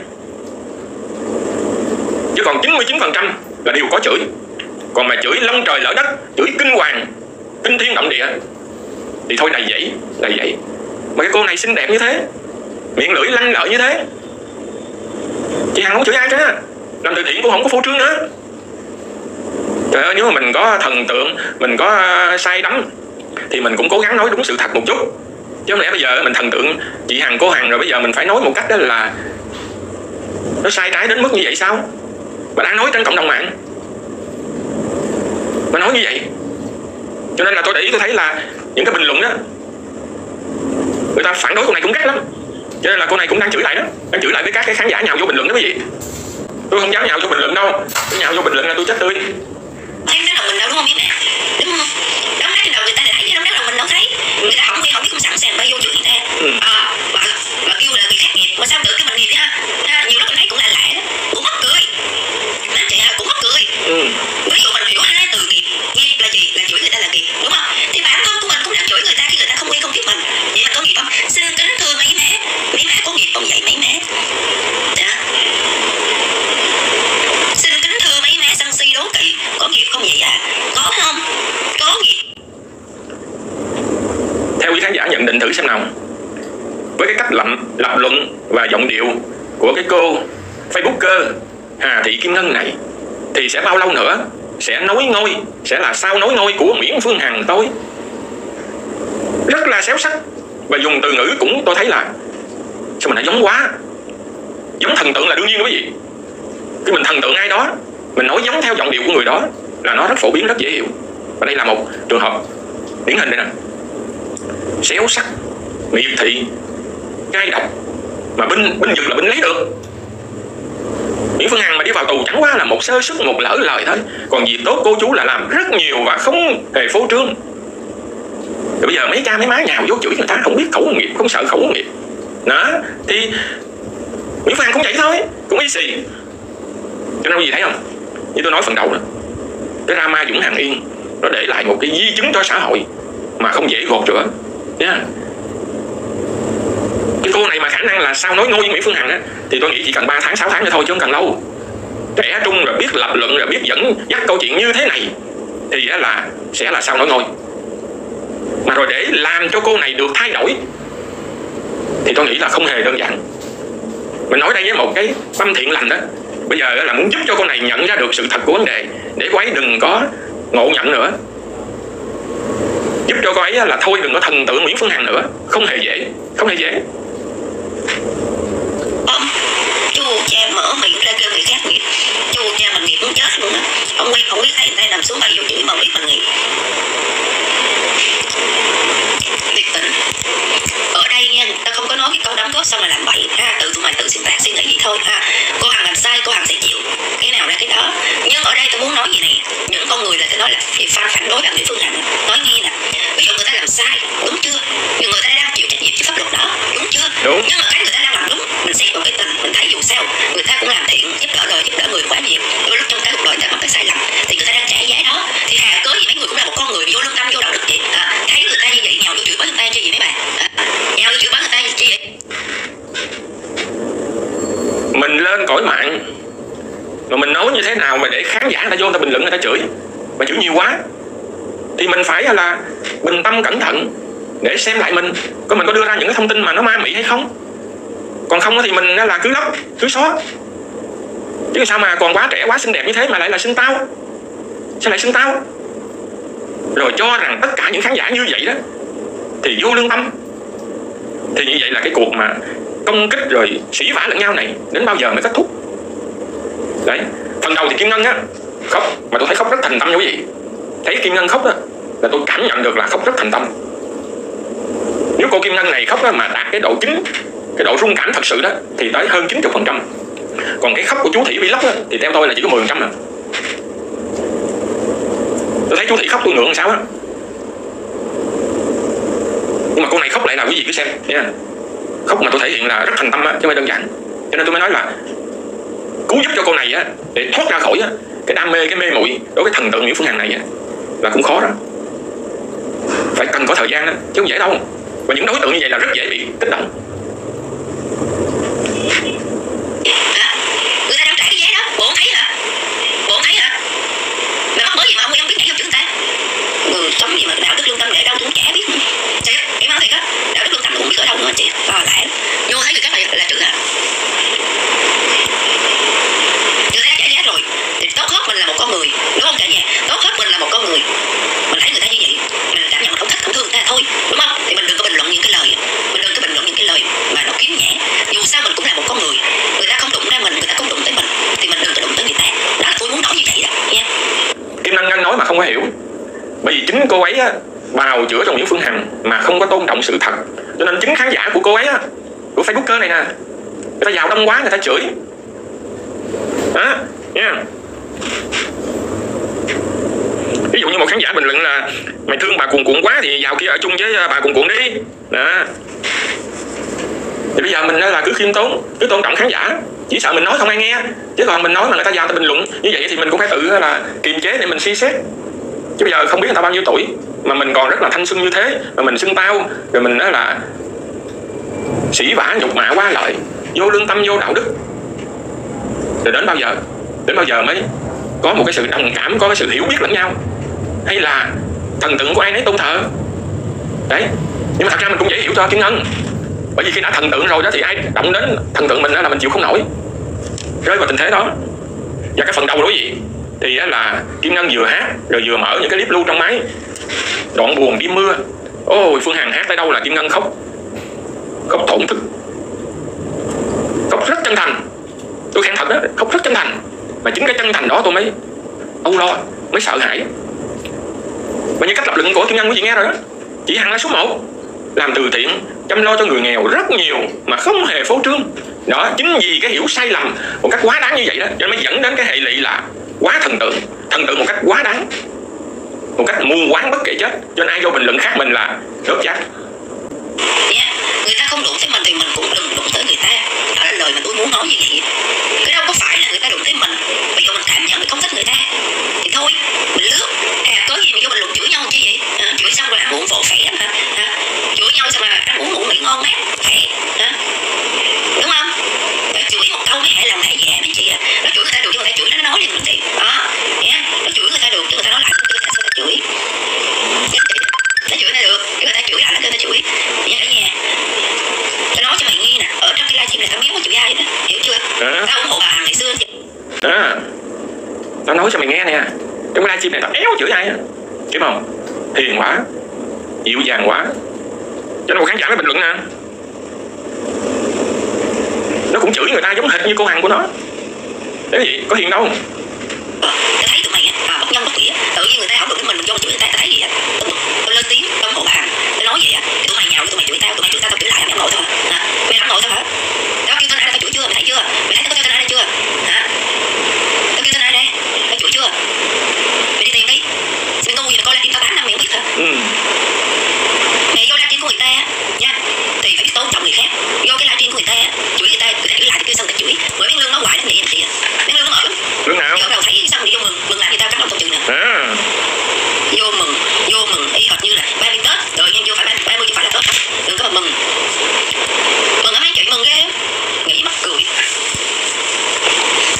chứ còn 99 phần trăm là đều có chửi. Còn mà chửi lông trời lỡ đất, chửi kinh hoàng, kinh thiên động địa, thì thôi đầy dẫy đầy dẫy mà cái cô này xinh đẹp như thế, miệng lưỡi lanh lợi như thế. Chị hằng không chửi ai chứ làm từ thiện cũng không có phô trương nữa. Trời ơi, nếu mà mình có thần tượng, mình có à, say đắm, thì mình cũng cố gắng nói đúng sự thật một chút chứ không lẽ bây giờ mình thần tượng chị hằng cô hằng rồi, bây giờ mình phải nói một cách đó là nó sai trái đến mức như vậy sao? Mà đang nói trên cộng đồng mạng. Mà nói như vậy. Cho nên là tôi để ý, tôi thấy là những cái bình luận đó, người ta phản đối cô này cũng gắt lắm. Cho nên là cô này cũng đang chửi lại đó. Đang chửi lại với các cái khán giả nhào vô bình luận đó quý vị. Tôi không dám nhào vô bình luận đâu. Tôi nhào vô bình luận là tôi chết tươi thấy cái đầu mình đâu đúng không? Biết nè đúng không? Đóng cái đầu người ta lại chứ đóng cái đầu mình đâu thấy. Người ta không biết không biết cũng sẵn sàng bao vô chửi người ta Ừ. à và và kêu là người khác nghiệp. Mà sao được cái mình nghiệp ha thử xem nào. Với cái cách lập, lập luận và giọng điệu của cái cô Facebooker Hà Thị Kim Ngân này thì sẽ bao lâu nữa? Sẽ nối ngôi sẽ là sao nối ngôi của Nguyễn Phương Hằng tôi rất là xéo sắc. Và dùng từ ngữ cũng tôi thấy là sao mình lại giống quá. Giống thần tượng là đương nhiên đó quý vị. Cái mình thần tượng ai đó mình nói giống theo giọng điệu của người đó là nó rất phổ biến rất dễ hiểu. Và đây là một trường hợp điển hình đây nè xéo sắc miệt thị, gai độc, mà binh binh vực là binh lấy được. Nguyễn Phương Hằng mà đi vào tù chẳng qua là một sơ suất, một lỡ lời thôi. Còn việc tốt cô chú là làm rất nhiều và không hề phô trương. Thì bây giờ mấy cha, mấy má nhào vô chửi người ta, không biết khẩu nghiệp, không sợ khẩu nghiệp. Đó, thì Nguyễn Phương Hằng cũng vậy thôi, cũng y xì. Cho nên gì thấy không? Như tôi nói phần đầu đó, cái drama Dũng Hằng Yên, nó để lại một cái di chứng cho xã hội mà không dễ gột rửa nha. Cái cô này mà khả năng là sao nói ngôi với Nguyễn Phương Hằng á, thì tôi nghĩ chỉ cần 3 tháng 6 tháng nữa thôi chứ không cần lâu. Trẻ trung rồi biết lập luận rồi biết dẫn dắt câu chuyện như thế này, thì là sẽ là sao nói ngôi. Mà rồi để làm cho cô này được thay đổi, thì tôi nghĩ là không hề đơn giản. Mình nói đây với một cái tâm thiện lành đó, bây giờ là muốn giúp cho cô này nhận ra được sự thật của vấn đề, để cô ấy đừng có ngộ nhận nữa giúp cho cô ấy là thôi đừng có thần tượng Nguyễn Phương Hằng nữa. Không hề dễ, không hề dễ. Ông, chú cha mở miệng ra kêu người khác nghiệp. Chú cha mình nghiệp muốn chết luôn á. Ông quay không biết thấy tay nằm xuống bao nhiêu chữ mà biết mình nghiệp tuyệt tình ở đây nha ta không có nói cái câu đóng góp xong là làm bậy. Ha tự tụi mày tự xuyên tạc suy nghĩ vậy thôi. Ha cô hằng làm sai cô hằng sẽ chịu. Cái nào ra cái đó? Nhưng ở đây tôi muốn nói gì nè những con người là tôi nói là thì fan phản đối bạn Nguyễn Phương Hằng nói nghe nè ví dụ người ta làm sai đúng chưa? Nhưng người ta đang chịu trách nhiệm trước pháp luật đó đúng chưa? Đúng. nhưng mà cái người ta đang làm đúng mình xét vào cái tình mình thấy dù sao người ta cũng làm thiện giúp đỡ đời giúp đỡ người quá nhiều. Đôi lúc trong cái cuộc đời ta mắc cái sai lầm thì người ta đang trả giá đó. Thì hà cớ gì mấy người cũng là một con người vô lương tâm vô đạo đức vậy? À, chi vậy mấy bạn à, nhào vô người ta chi vậy? Mình lên cõi mạng. Mà mình nói như thế nào mà để khán giả người ta vô người ta bình luận người ta chửi? Mà chửi nhiều quá. Thì mình phải à, là bình tâm cẩn thận để xem lại mình. Có mình có đưa ra những cái thông tin mà nó ma mị hay không? Còn không thì mình à, là cứ lấp cứ xóa chứ sao mà còn quá trẻ quá xinh đẹp như thế mà lại là xưng tao? Sao lại xưng tao? Rồi cho rằng tất cả những khán giả như vậy đó thì vô lương tâm. Thì như vậy là cái cuộc mà công kích rồi sỉ vả lẫn nhau này đến bao giờ mới kết thúc? Đấy phần đầu thì kim ngân á khóc mà tôi thấy khóc rất thành tâm như quý vị. Thấy kim ngân khóc đó là tôi cảm nhận được là khóc rất thành tâm. Nếu cô kim ngân này khóc á, mà đạt cái độ chính cái độ rung cảm thật sự đó thì tới hơn 90 phần trăm. Còn cái khóc của chú thị lóc á thì theo tôi là chỉ có 10 phần trăm à. Tôi thấy chú thị khóc tôi ngượng làm sao á nhưng mà cô này khóc lại là quý vị cứ xem nha khóc mà tôi thể hiện là rất thành tâm á, chứ không phải đơn giản. Cho nên tôi mới nói là cứu giúp cho cô này á, để thoát ra khỏi á cái đam mê, cái mê muội đối với thần tượng Nguyễn Phương Hằng này á, là cũng khó đó. Phải cần có thời gian đó chứ không dễ đâu. Và những đối tượng như vậy là rất dễ bị kích động. Người ta đang trải cái vé đó? Bộ không thấy hả? Bộ không thấy hả? Mày mắc mới gì mà không không biết nhảy vô chữ người ta chống gì mà đạo đức lương tâm để đâu cũng chả biết. Nữa cái em nói thiệt á đạo đức lương tâm cũng biết ở đâu nữa chị. Và lẽ vô thấy người khác là, là chữ hả? Người ta trả giá rồi. Thì tốt hết mình là một con người đúng không cả nhà? Tốt hết mình là một con người. Mình thấy người ta như vậy mình cảm nhận mình không thích không thương người ta thôi đúng không thì mình đừng có bình luận những cái lời mình đừng có bình luận những cái lời mà nó kiếm nhẹ dù sao mình cũng là một con người người ta không đụng ra mình người ta không đụng tới mình thì mình đừng có đụng tới người ta đó là tôi muốn nói như vậy đó nha Kim Ngân Ngân nói mà không có hiểu bởi vì chính cô ấy á, bào chữa cho Nguyễn Phương Hằng mà không có tôn trọng sự thật. Cho nên chính khán giả của cô ấy á, của Facebooker này nè người ta giàu đông quá người ta chửi. Đó nha. Ví dụ như một khán giả bình luận là mày thương bà cuồn cuộn quá thì vào kia ở chung với ờ, bà cuồn cuộn đi. Đó. Thì bây giờ mình ờ, là cứ khiêm tốn cứ tôn trọng khán giả. Chỉ sợ mình nói không ai nghe chứ còn mình nói mà người ta vào ta bình luận như vậy thì mình cũng phải tự ờ, là kiềm chế để mình suy xét. Chứ bây giờ không biết người ta bao nhiêu tuổi mà mình còn rất là thanh xuân như thế. Mà mình xưng tao. Rồi mình nói là sĩ vả nhục mạ qua lợi. Vô lương tâm, vô đạo đức. Rồi đến bao giờ? Đến bao giờ mới có một cái sự đồng cảm, có cái sự hiểu biết lẫn nhau? Hay là thần tượng của ai nấy tôn thờ? Đấy. Nhưng mà thật ra mình cũng dễ hiểu cho Kim Ngân bởi vì khi đã thần tượng rồi đó thì ai động đến thần tượng mình đó là mình chịu không nổi. Rơi vào tình thế đó. Và cái phần đầu đối diện thì là Kim Ngân vừa hát, rồi vừa mở những cái clip lưu trong máy đoạn buồn đi mưa. Ôi, Phương Hằng hát tới đâu là Kim Ngân khóc. Khóc thổn thức. Khóc rất chân thành. Tôi khen thật đó khóc rất chân thành. Mà chính cái chân thành đó tôi mới âu lo, mới sợ hãi. Và như cách lập luận của Kim Ngân quý vị nghe rồi đó. Chị Hằng là số 1 làm từ thiện, chăm lo cho người nghèo rất nhiều mà không hề phô trương. Đó, chính vì cái hiểu sai lầm một cách quá đáng như vậy đó, cho nên mới dẫn đến cái hệ lụy là quá thần tượng. Thần tượng một cách quá đáng một cách mù quáng bất kể chết. Cho nên ai vô bình luận khác mình là đốt chết yeah. người ta không đụng tới mình thì mình cũng đừng đụng tới người ta. Đó là lời mà tôi muốn nói như vậy. Cái đâu có phải là người ta đụng tới mình bây giờ mình cảm nhận mình không thích người ta. Thì thôi mình lướt. À có gì mình vô bình luận chửi nhau chứ vậy? À, chửi xong rồi ăn uống vỗ phẻ hả? À, chửi nhau xong mà ăn uống ngủ nghỉ ngon mát khỏe tao nói cho mày nghe nè. Trong cái livestream này tao éo chửi ai á. Hiểu không? Hiền quá. Dịu dàng quá. Cho nên một khán giả nó bình luận nè. Nó cũng chửi người ta giống hệt như cô Hằng của nó. Thế gì? Có hiền đâu. Thấy tụi mày á bất nhân bất nghĩa. Tự nhiên người ta không được mình mình, vô chửi người ta thấy gì á. Lên tiếng ủng hộ bà Hằng nói vậy á, tụi mày nhào tụi mày chửi tao, tụi mày chửi tao tao chửi lại, mày ủng hộ thôi hả? Mày ủng hộ thôi hả tao kêu tên ai tao chửi chưa mày thấy chưa mày thấy tao kêu tên ai đây chưa hả tao kêu tên ai đây tao chửi chưa mày đi tìm đi mày ngu gì mà coi lại tim tao tám năm mày không biết hả ừ. mày vô livestream của người ta á, nha thì phải biết tôn trọng người khác vô cái livestream của người ta á, chửi người ta người ta chửi lại kêu xong người ta chửi bởi miếng lương nó hoài nó nghĩ làm gì à miếng lương nó mở lắm lương nào giờ đầu thấy xong thì vô mừng mừng làm gì tao cắt lòng tao chửi nè à vô mừng vô mừng y hệt như là ba mươi tết rồi nhưng vô phải ba ba mươi chứ phải là tết đừng có mà mừng mừng ở mấy chuyện mừng ghê á. nghĩ mắc cười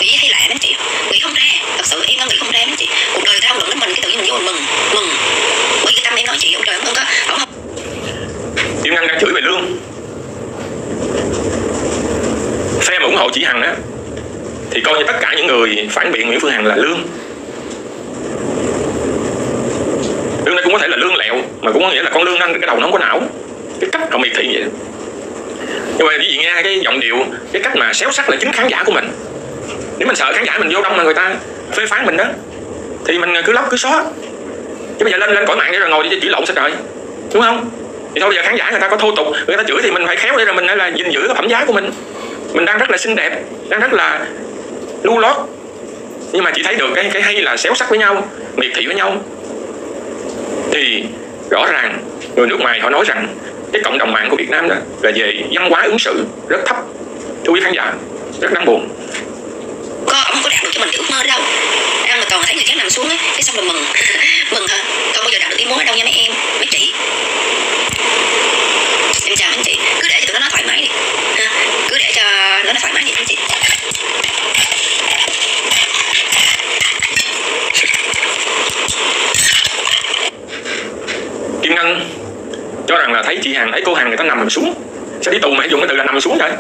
nghĩ hay lạ lắm chị nghĩ không ra thật sự em nó nghĩ không ra lắm chị cuộc đời tao luận đến mình cái tự nhiên mình vô mình mừng mừng bởi cái tâm em nói chị ông trời ông không có ông không Kim Ngân đang chửi về lương phe mà ủng hộ chị Hằng á thì coi như tất cả những người phản biện Nguyễn Phương Hằng là lương. Lương đây cũng có thể là lương lẹo, mà cũng có nghĩa là con lương đang, cái đầu nó không có não. Cái cách họ miệt thị vậy. Nhưng mà quý vị nghe cái giọng điệu, cái cách mà xéo sắc là chính khán giả của mình. Nếu mình sợ khán giả mình vô đông là người ta phê phán mình đó, thì mình cứ lóc, cứ xóa. Chứ bây giờ lên lên cõi mạng để rồi ngồi đi chửi lộn sao trời, đúng không? Thì thôi bây giờ khán giả người ta có thô tục, người ta chửi thì mình phải khéo để rồi mình là gìn giữ cái phẩm giá của mình. Mình đang rất là xinh đẹp, đang rất là lưu lót nhưng mà chỉ thấy được cái cái hay là xéo sắc với nhau miệt thị với nhau. Thì rõ ràng người nước ngoài họ nói rằng cái cộng đồng mạng của Việt Nam đó là về văn hóa ứng xử rất thấp. Thưa quý khán giả rất đáng buồn. Có, ông có đạt được cho mình cái ước mơ đâu. Em mà toàn thấy người khác nằm xuống á cái xong là mừng. [LAUGHS] Mừng hả? Không bao giờ đạt được ý muốn ở đâu nha mấy em mấy chị. Em chào mấy anh chị. Cứ để cho tụi nó thoải mái đi. Ha cứ để cho nó thoải mái đi mấy chị. Kim Ngân cho rằng là thấy chị Hằng, thấy cô Hằng người ta nằm xuống. Sao đi tù mà hãy dùng cái từ là nằm xuống vậy?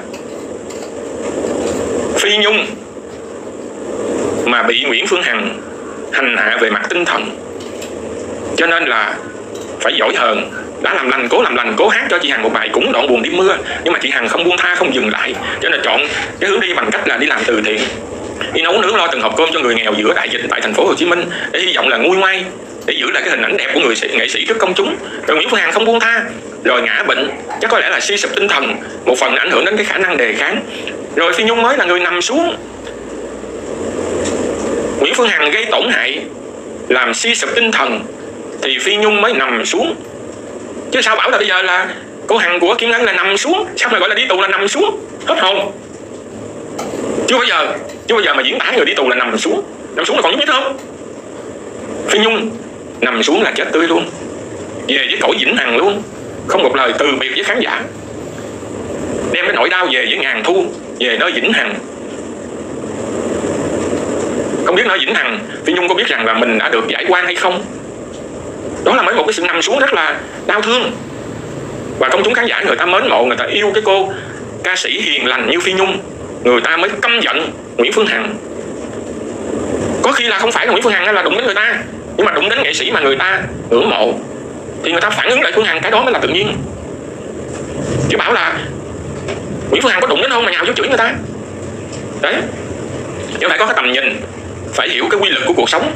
Phi Nhung mà bị Nguyễn Phương Hằng hành hạ về mặt tinh thần. Cho nên là phải giỏi hơn đã làm lành cố, làm lành cố hát cho chị Hằng một bài cũng đoạn buồn đi mưa. Nhưng mà chị Hằng không buông tha, không dừng lại. Cho nên chọn cái hướng đi bằng cách là đi làm từ thiện đi nấu nướng lo từng hộp cơm cho người nghèo giữa đại dịch tại thành phố Hồ Chí Minh. Để hy vọng là nguôi ngoai để giữ lại cái hình ảnh đẹp của người sĩ, nghệ sĩ trước công chúng. Rồi Nguyễn Phương Hằng không buông tha. Rồi ngã bệnh chắc có lẽ là suy sụp tinh thần một phần ảnh hưởng đến cái khả năng đề kháng. Rồi Phi Nhung mới là người nằm xuống. Nguyễn Phương Hằng gây tổn hại làm suy sụp tinh thần thì Phi Nhung mới nằm xuống. Chứ sao bảo là bây giờ là cô Hằng của Kim Ngân là nằm xuống? Sao mà gọi là đi tù là nằm xuống? Hết hồn chưa bao giờ chưa bao giờ mà diễn tả người đi tù là nằm xuống. Nằm xuống là còn biết không? Phi Nhung, nằm xuống là chết tươi luôn. Về với cõi vĩnh hằng luôn. Không một lời từ biệt với khán giả. Đem cái nỗi đau về với ngàn thu, về nơi vĩnh hằng. Không biết nơi vĩnh hằng, phi nhung có biết rằng là mình đã được giải quan hay không? Đó là mấy một cái sự nằm xuống rất là đau thương. Và công chúng khán giả người ta mến mộ, người ta yêu cái cô ca sĩ hiền lành như phi nhung người ta mới căm giận nguyễn phương hằng. Có khi là không phải là nguyễn phương hằng là đụng đến người ta, nhưng mà đụng đến nghệ sĩ mà người ta ngưỡng mộ, thì người ta phản ứng lại phương hằng, cái đó mới là tự nhiên. Chứ bảo là nguyễn phương hằng có đụng đến không mà nhào vô chửi người ta. Đấy. Nhưng phải có cái tầm nhìn, phải hiểu cái quy luật của cuộc sống.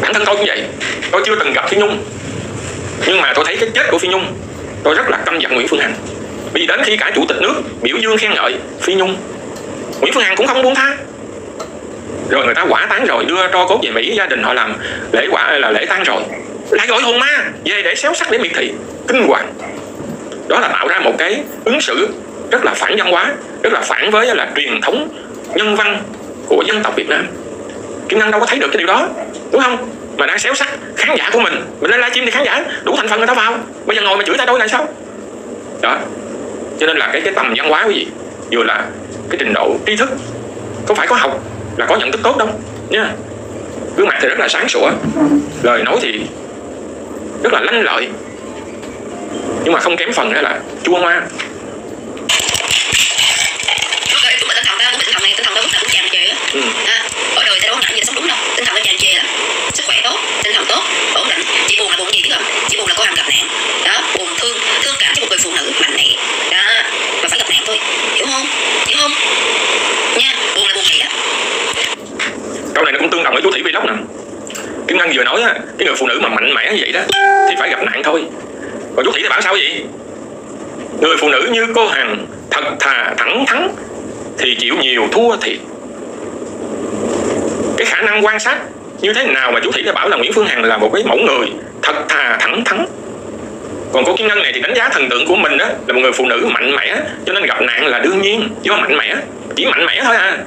Bản thân tôi cũng vậy. Tôi chưa từng gặp phi nhung. Nhưng mà tôi thấy cái chết của phi nhung, tôi rất là căm giận nguyễn phương hằng vì đến khi cả chủ tịch nước, biểu dương khen ngợi, phi nhung. Nguyễn phương hằng cũng không buông tha. Rồi người ta quả tán rồi, đưa tro cốt về mỹ, gia đình họ làm lễ quả, là lễ tang rồi. Lại gọi hồn ma, về để xéo sắc để miệt thị, kinh hoàng. Đó là tạo ra một cái ứng xử rất là phản văn hóa, rất là phản với, là truyền thống nhân văn của dân tộc Việt Nam. Kim Ngân đâu có thấy được cái điều đó, đúng không? Mà đang xéo sắc khán giả của mình. Mình lên livestream thì khán giả đủ thành phần người ta vào. Bây giờ ngồi mà chửi ta đôi này sao? Đó cho nên là cái cái tầm văn hóa quý vị vừa là cái trình độ tri thức không phải có học là có nhận thức tốt đâu nha gương mặt thì rất là sáng sủa, lời nói thì rất là lanh lợi. Nhưng mà không kém phần nữa là chua ngoa. Này tinh thần đâu lúc nào cũng tràn trề á ừ. à, ở đời ta đâu có nặng gì sống đúng đâu. Tinh thần nó tràn trề lắm. Sức khỏe tốt tinh thần tốt ổn định chị buồn là buồn gì biết không? Chị buồn là cô hằng gặp nạn. Đó buồn thương thương cảm cho một người phụ nữ mạnh mẽ. Đó mà phải gặp nạn thôi. Hiểu không? Hiểu không? Nha buồn là buồn vậy đó. Câu này nó cũng tương đồng với chú thị vlog nè. Kim ngân vừa nói á cái người phụ nữ mà mạnh mẽ như vậy đó thì phải gặp nạn thôi. Còn chú thị thì bảo sao vậy? Người phụ nữ như cô hằng thật thà thẳng thắn thì chịu nhiều thua thiệt. Cái khả năng quan sát như thế nào mà chú thị đã bảo là nguyễn phương hằng là một cái mẫu người thật thà thẳng thắn. Còn cô kim ngân này thì đánh giá thần tượng của mình đó là một người phụ nữ mạnh mẽ, cho nên gặp nạn là đương nhiên, chứ không mạnh mẽ. Chỉ mạnh mẽ thôi à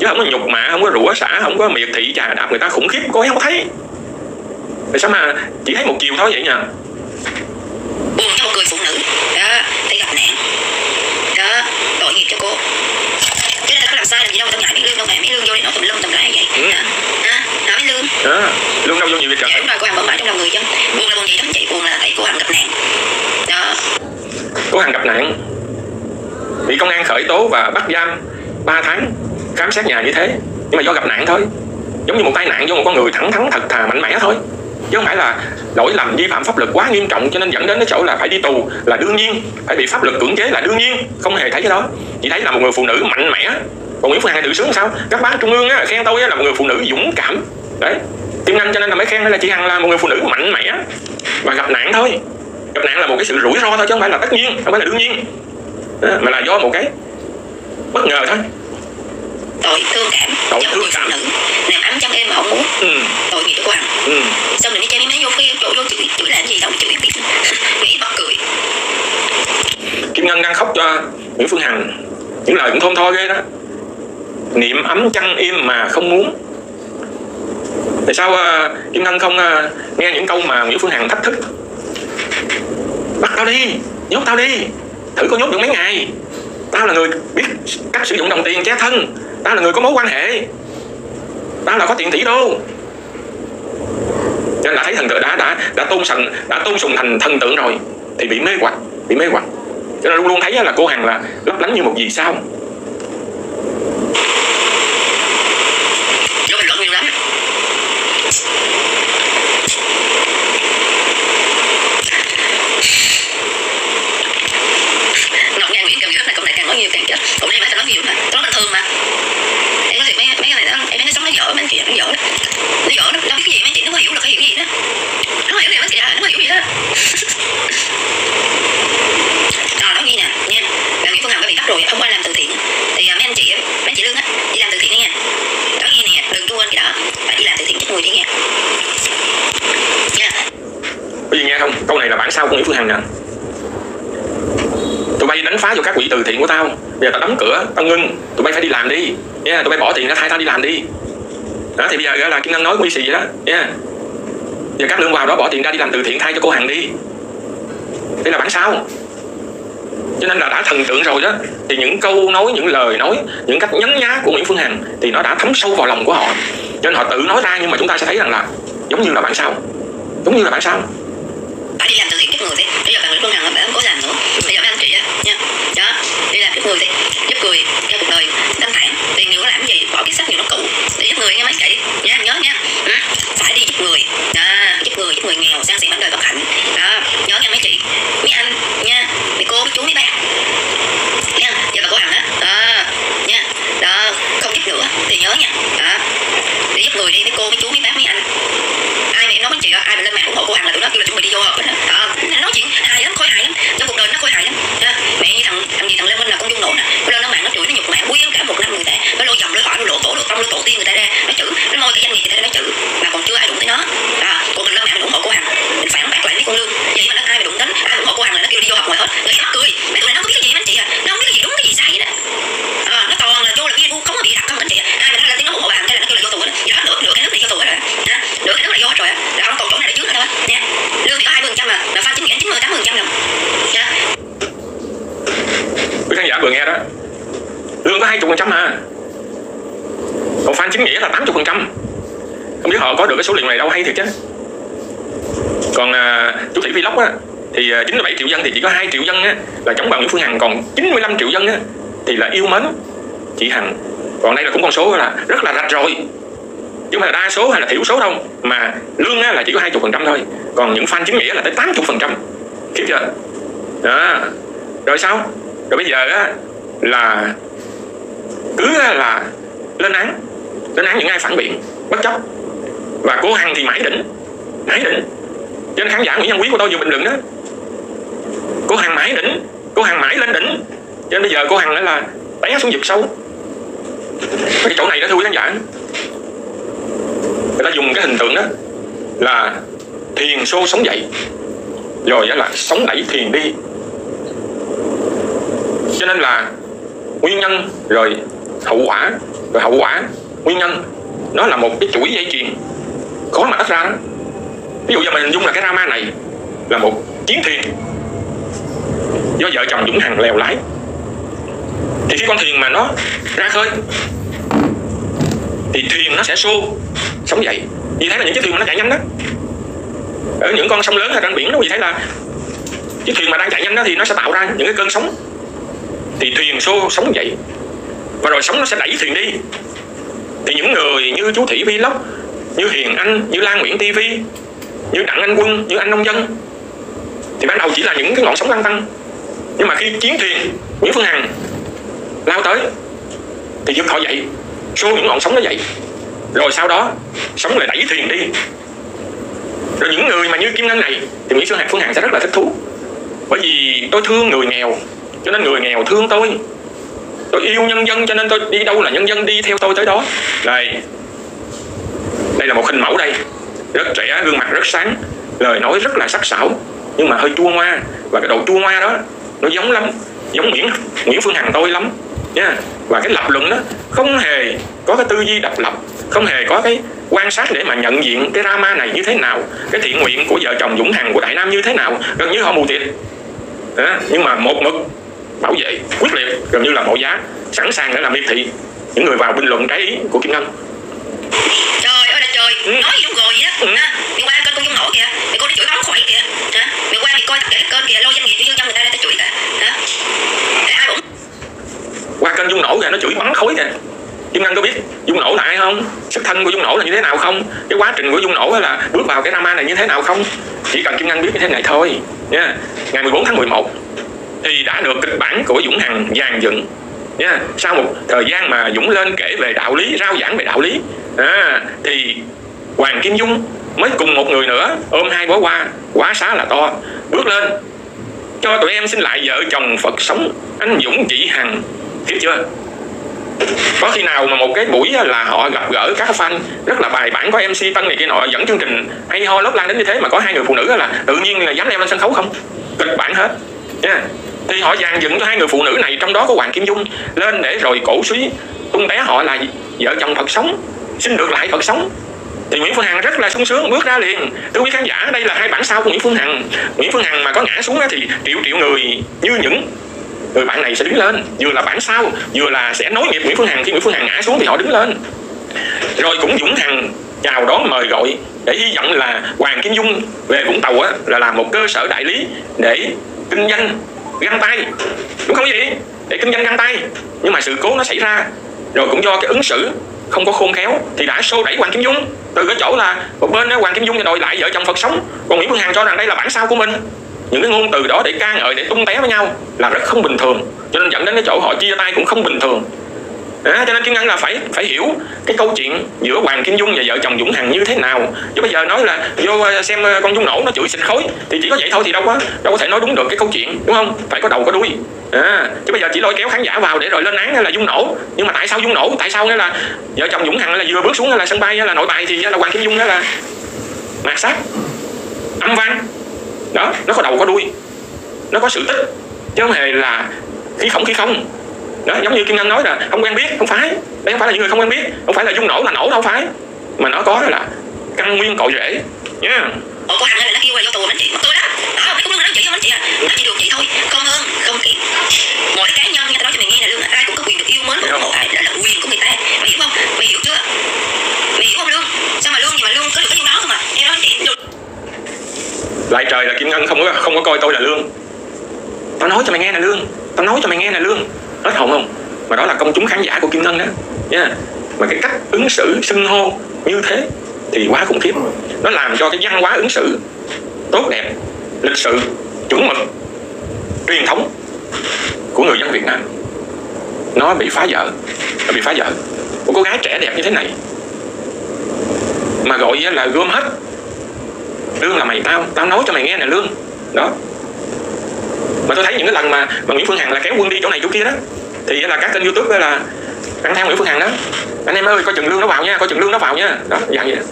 chứ không có nhục mạ, không có rủa xả, không có miệt thị trà đạp người ta khủng khiếp, cô ấy không thấy. Tại sao mà chỉ thấy một chiều thôi vậy nhờ buồn cho một người phụ nữ đó để gặp nạn đó tội nghiệp cho cô chứ ta có làm sai làm gì đâu tao ngại mấy lương đâu mẹ mấy lương vô để nó tùm lum tùm lại vậy Ừ. hả hả hả mấy lương đó luôn đâu vô nhiều việc dạ trời đúng rồi cô hằng bẩm bả trong lòng người dân buồn là buồn gì đó chị buồn là tại cô hằng gặp nạn. Đó. Cô hằng gặp nạn. Bị công an khởi tố và bắt giam 3 tháng khám xét nhà như thế. Nhưng mà do gặp nạn thôi. Giống như một tai nạn do một con người thẳng thắn thật thà mạnh mẽ thôi. Chứ không phải là lỗi lầm vi phạm pháp luật quá nghiêm trọng cho nên dẫn đến cái chỗ là phải đi tù là đương nhiên phải bị pháp luật cưỡng chế là đương nhiên không hề thấy cái đó. Chỉ thấy là một người phụ nữ mạnh mẽ. Còn nguyễn phương hằng tự sướng sao? Các bác trung ương á, khen tôi á, là một người phụ nữ dũng cảm. Đấy kim ngân cho nên là mới khen là chị hằng là một người phụ nữ mạnh mẽ và gặp nạn thôi. Gặp nạn là một cái sự rủi ro thôi chứ không phải là tất nhiên không phải là đương nhiên. Đó, mà là do một cái bất ngờ thôi. Tội thương cảm Tội thương cảm. nữ làm ấm trong em mà không muốn. Ừ, tội nghiệp cô hằng ừ. xong rồi đi chơi mấy mấy vô kia vô vô chửi chửi làm gì đâu chửi biết. [LAUGHS] Nghĩ bắt cười. Kim Ngân đang khóc cho Nguyễn Phương Hằng. Những lời cũng thôn thôi ghê đó. Niệm ấm chăn im mà không muốn tại sao uh, kim ngân không uh, nghe những câu mà nguyễn phương hằng thách thức? Bắt tao đi nhốt tao đi thử có nhốt được mấy ngày. Tao là người biết cách sử dụng đồng tiền che thân tao là người có mối quan hệ. Tao là có tiền tỷ đô. Nên là thấy thần tượng đã đã đã tôn sùng đã tôn sùng thành thần tượng rồi thì bị mê hoặc bị mê hoặc. Cho nên luôn luôn thấy là cô hằng là lấp lánh như một gì sao vô bình luận nhiều lắm ngọc nga nguyễn càng chết này công này càng nói nhiều càng chết cũng đây mà tao nói nhiều mà tao nói bình thường mà em nói thiệt mấy mấy cái này đó em nói sống nó dở mấy anh chị nó dở đó nó dở đó nó biết cái gì mấy anh chị nó không hiểu là cái hiểu cái gì đó nó không hiểu gì mấy anh chị à nó không hiểu gì đó à nói nghe nè nha bạn Nguyễn Phương Hằng đã bị bắt rồi không qua làm từ thiện thì à, mấy anh chị mấy anh chị lương á đi làm từ thiện đi nha đó nghe nè đừng quên cái đó phải đi làm từ thiện giúp người đi nha nha có gì nghe không câu này là bản sao của nguyễn phương hằng nè tụi bay đánh phá vô các quỹ từ thiện của tao bây giờ tao đóng cửa, tao ngưng. Tụi bay phải đi làm đi. Nha, tụi bay bỏ tiền ra, thay tao đi làm đi. Đó, thì bây giờ là kim ngân nói quy xì vậy đó. Nha. Giờ các lương vào đó bỏ tiền ra đi làm từ thiện thay cho cô hằng đi. Đây là bản sao? Cho nên là đã thần tượng rồi đó. Thì những câu nói, những lời nói, những cách nhấn nhá của nguyễn phương hằng thì nó đã thấm sâu vào lòng của họ. Cho nên họ tự nói ra nhưng mà chúng ta sẽ thấy rằng là giống như là bản sao. Giống như là bản sao phải đi làm từ thiện giúp người đi bây giờ bạn Nguyễn Phương Hằng bạn không có làm nữa bây giờ mấy anh chị á nha đó đi làm giúp người đi giúp người cho cuộc đời thanh thản tiền nhiều có làm gì bỏ cái sách nhiều nó cũ để giúp người nghe mấy chị nha nhớ nha ừ. phải đi giúp người đó giúp người giúp người nghèo sang sẻ bản đời bất hạnh đó nhớ nha mấy chị mấy anh nha mấy cô mấy chú mấy bác nha giờ bà cô Hằng á đó nha đó không giúp nữa thì nhớ nha đó đi giúp người đi mấy cô mấy chú mấy bác mấy anh ai mà em nói với chị đó, ai mà lên mạng ủng hộ cô Hằng là tụi nó kêu là chuẩn bị đi vô họp hết á đó nó nói chuyện hài lắm khôi hài lắm trong cuộc đời nó khôi hài lắm đó. mẹ như thằng thằng gì thằng Lê Minh là con dung nổ nè nó lên nó mạng nó chửi nó nhục mạ nguyên cả một năm người ta nó lôi dòng lôi hỏi nó lộ tổ lộ tông lôi tổ tiên người ta ra nó chửi nó môi cái danh gì người ta ra nó chửi mà còn chưa ai đụng tới nó à còn mình lên mạng mình ủng hộ cô Hằng mình phản bác lại với con lương vậy mà nó ai mà đụng đến ai ủng hộ cô Hằng là nó kêu đi vô học ngoài hết người mắc cười mẹ tụi này nó không biết cái gì mấy anh chị à nó không biết cái gì đúng cái gì sai vậy đó à, nó toàn là vô là video không có bị đặt không anh chị à ai mà nó lên tiếng nó ủng hộ Hằng cái là nó kêu là vô tù hết giờ hết nửa nửa cái nước này vô tù hết rồi đó nửa cái nước này vô hết rồi á là không còn chỗ này là trước nữa đâu á nha lương thì có hai mươi phần trăm mà là phan chính nghĩa chín mươi tám mươi phần trăm đồng nha quý khán giả vừa nghe đó lương có hai chục phần trăm à còn fan chính nghĩa là tám chục phần trăm không biết họ có được cái số liệu này đâu hay thiệt chứ. Còn à, chú thị vlog á thì à, 97 triệu dân thì chỉ có 2 triệu dân á là chống bà Nguyễn Phương Hằng. Còn 95 triệu dân á thì là yêu mến chị Hằng. Còn đây là cũng con số là rất là rạch rồi chứ mà là đa số hay là thiểu số đâu mà lương á là chỉ có 20 phần trăm thôi. Còn những fan chính nghĩa là tới 80 phần trăm. Khiếp chưa? Đó. Rồi sao? Rồi bây giờ á là cứ là lên án. Lên án những ai phản biện bất chấp và cố hằng thì mãi đỉnh. Mãi đỉnh. Cho nên khán giả nguyễn văn quý của tôi vừa bình luận đó cô hàng mãi đỉnh. Cô hàng mãi lên đỉnh. Cho nên bây giờ cô hàng lại là té xuống vực sâu. Cái chỗ này đó, thưa quý khán giả. Người ta dùng cái hình tượng đó là thiền xô sống dậy. Rồi đó là sống đẩy thiền đi. Cho nên là nguyên nhân rồi hậu quả, rồi hậu quả nguyên nhân, nó là một cái chuỗi dây chuyền khó mà tách ra. Đó ví dụ giờ mình hình dung là cái drama này là một chiến thuyền do vợ chồng Dũng Hằng lèo lái. Thì khi con thuyền mà nó ra khơi, thì thuyền nó sẽ xô, sống dậy. Vì thế là những chiếc thuyền mà nó chạy nhanh đó ở những con sông lớn hay trên biển đó, vì thế là chiếc thuyền mà đang chạy nhanh đó thì nó sẽ tạo ra những cái cơn sóng. Thì thuyền xô, sống dậy. Và rồi sóng nó sẽ đẩy thuyền đi. Thì những người như chú Thị Vlog như Hiền Anh, như Lan Nguyễn TV như Đặng Anh Quân, như anh nông dân. Thì ban đầu chỉ là những cái ngọn sóng lăng tăng nhưng mà khi chiến thuyền Nguyễn Phương Hằng lao tới, thì giật họ dậy. Xô những ngọn sóng nó dậy. Rồi sau đó, sóng lại đẩy thuyền đi. Rồi những người mà như Kim Ngân này, thì Nguyễn Phương Hằng Phương Hằng sẽ rất là thích thú. Bởi vì tôi thương người nghèo, cho nên người nghèo thương tôi. Tôi yêu nhân dân, cho nên tôi đi đâu là nhân dân, đi theo tôi tới đó. Này đây là một hình mẫu đây. Rất trẻ, gương mặt rất sáng, lời nói rất là sắc sảo, nhưng mà hơi chua ngoa. Và cái độ chua ngoa đó, nó giống lắm, giống Nguyễn Nguyễn Phương Hằng tôi lắm, nha. Và cái lập luận đó, không hề có cái tư duy độc lập, không hề có cái quan sát để mà nhận diện cái drama này như thế nào, cái thiện nguyện của vợ chồng Dũng Hằng của Đại Nam như thế nào, gần như họ mù tịt. Đó. nhưng mà một mực bảo vệ quyết liệt, gần như là mọi giá sẵn sàng để làm miệt thị. Những người vào bình luận trái ý của Kim Ngân nói gì cũng rồi vậy đó Ừ. ha mày qua kênh con dung nổi kìa. Mày coi nó chửi bóng khỏi kìa. Hả? Mày qua mày coi tất cả các kênh kìa. Lôi doanh nghiệp cho dân người ta ra ta chửi kìa. Hả? Để ai cũng qua kênh Dung Nổ kìa nó chửi bắn khối kìa. Kim Ngân có biết Dung Nổ là ai không? Xuất thân của Dung Nổ là như thế nào không? Cái quá trình của Dung Nổ là bước vào cái drama này như thế nào không? Chỉ cần Kim Ngân biết như thế này thôi. Nha. Ngày 14 tháng 11 thì đã được kịch bản của Dũng Hằng dàn dựng. Nha. Sau một thời gian mà Dũng lên kể về đạo lý rao giảng về đạo lý. À, thì Hoàng Kim Dung mới cùng một người nữa, ôm hai bó hoa quá xá là to, bước lên. Cho tụi em xin lại vợ chồng Phật sống, anh Dũng chị Hằng. Hiểu chưa? Có khi nào mà một cái buổi là họ gặp gỡ các fan rất là bài bản có MC Tân này kia nọ, dẫn chương trình hay ho lớp lan đến như thế mà có hai người phụ nữ là tự nhiên là dám leo lên sân khấu không? Kịch bản hết. Nha. Thì họ dàn dựng cho hai người phụ nữ này, trong đó có Hoàng Kim Dung, lên để rồi cổ suý, tung té họ là vợ chồng Phật sống, xin được lại Phật sống thì Nguyễn Phương Hằng rất là sung sướng bước ra liền. Thưa quý khán giả đây là hai bản sao của Nguyễn Phương Hằng. Nguyễn Phương Hằng mà có ngã xuống thì triệu triệu người như những người bạn này sẽ đứng lên. Vừa là bản sao vừa là sẽ nối nghiệp Nguyễn Phương Hằng. Khi Nguyễn Phương Hằng ngã xuống thì họ đứng lên. Rồi cũng Dũng Hằng chào đón mời gọi để hy vọng là Hoàng Kim Dung về Vũng Tàu á, là làm một cơ sở đại lý để kinh doanh găng tay. Đúng không vậy để kinh doanh găng tay. Nhưng mà sự cố nó xảy ra rồi cũng do cái ứng xử không có khôn khéo thì đã xô đẩy Hoàng Kim Dung. Từ cái chỗ là một bên Hoàng Kim Dung thì đòi lại vợ chồng Phật sống. Còn Nguyễn Phương Hằng cho rằng đây là bản sao của mình. Những cái ngôn từ đó để ca ngợi, để tung té với nhau là rất không bình thường. Cho nên dẫn đến cái chỗ họ chia tay cũng không bình thường. À, cho nên Kim Ngân là phải phải hiểu cái câu chuyện giữa Hoàng Kim Dung và vợ chồng Dũng Hằng như thế nào. Chứ bây giờ nói là vô ờ, xem ờ, con Dung nổ nó chửi xịt khối thì chỉ có vậy thôi thì đâu có đâu có thể nói đúng được cái câu chuyện đúng không? Phải có đầu có đuôi. À, chứ bây giờ chỉ lôi kéo khán giả vào để rồi lên án hay là Dung nổ. Nhưng mà tại sao Dung nổ? Tại sao nghĩa là vợ chồng Dũng Hằng là vừa bước xuống là sân bay là nội bài thì là Hoàng Kim Dung là mạt sát? Âm văn đó nó có đầu có đuôi. Nó có sự tích. Chứ không hề là khí không khí không đó giống như kim ngân nói là không quen biết không phải đây không phải là những người không quen biết không phải là dung nổ là nổ đâu phải mà nó có là căn nguyên cội rễ nha Ủa cô Hằng ơi, nó kêu là vô tù mình chị Mất tôi đó Đó mấy cũng nói chị không anh chị à. Nó chỉ được chị thôi Con hơn Không kịp. Mỗi cá nhân nha Tao nói cho mày nghe nè Lương Ai cũng có quyền được yêu mến ai Đó là quyền của người ta. Mày hiểu không? Mày hiểu chưa? Mày hiểu không Lương? Sao mà Lương gì mà Lương có được cái nhiêu đó không à? Em nói chị được lại trời là kim ngân không có không có coi tôi là lương. Tao nói cho mày nghe là lương. Tao nói cho mày nghe là lương hết hồn không? Mà đó là công chúng khán giả của kim ngân đó nha. Mà cái cách ứng xử, xưng hô như thế thì quá khủng khiếp. Nó làm cho cái văn hóa ứng xử tốt đẹp, lịch sự, chuẩn mực, truyền thống của người dân Việt Nam. Nó bị phá vỡ, nó bị phá vỡ. Một cô gái trẻ đẹp như thế này mà gọi là gom hết. Lương là mày, tao tao nói cho mày nghe nè, lương. Đó mà tôi thấy những cái lần mà mà Nguyễn Phương Hằng là kéo quân đi chỗ này chỗ kia đó, thì là các kênh youtube đó là ăn theo Nguyễn Phương Hằng đó. Anh em ơi, coi chừng lương nó vào nha, coi chừng lương nó vào nha. Đó, dạng vậy đó.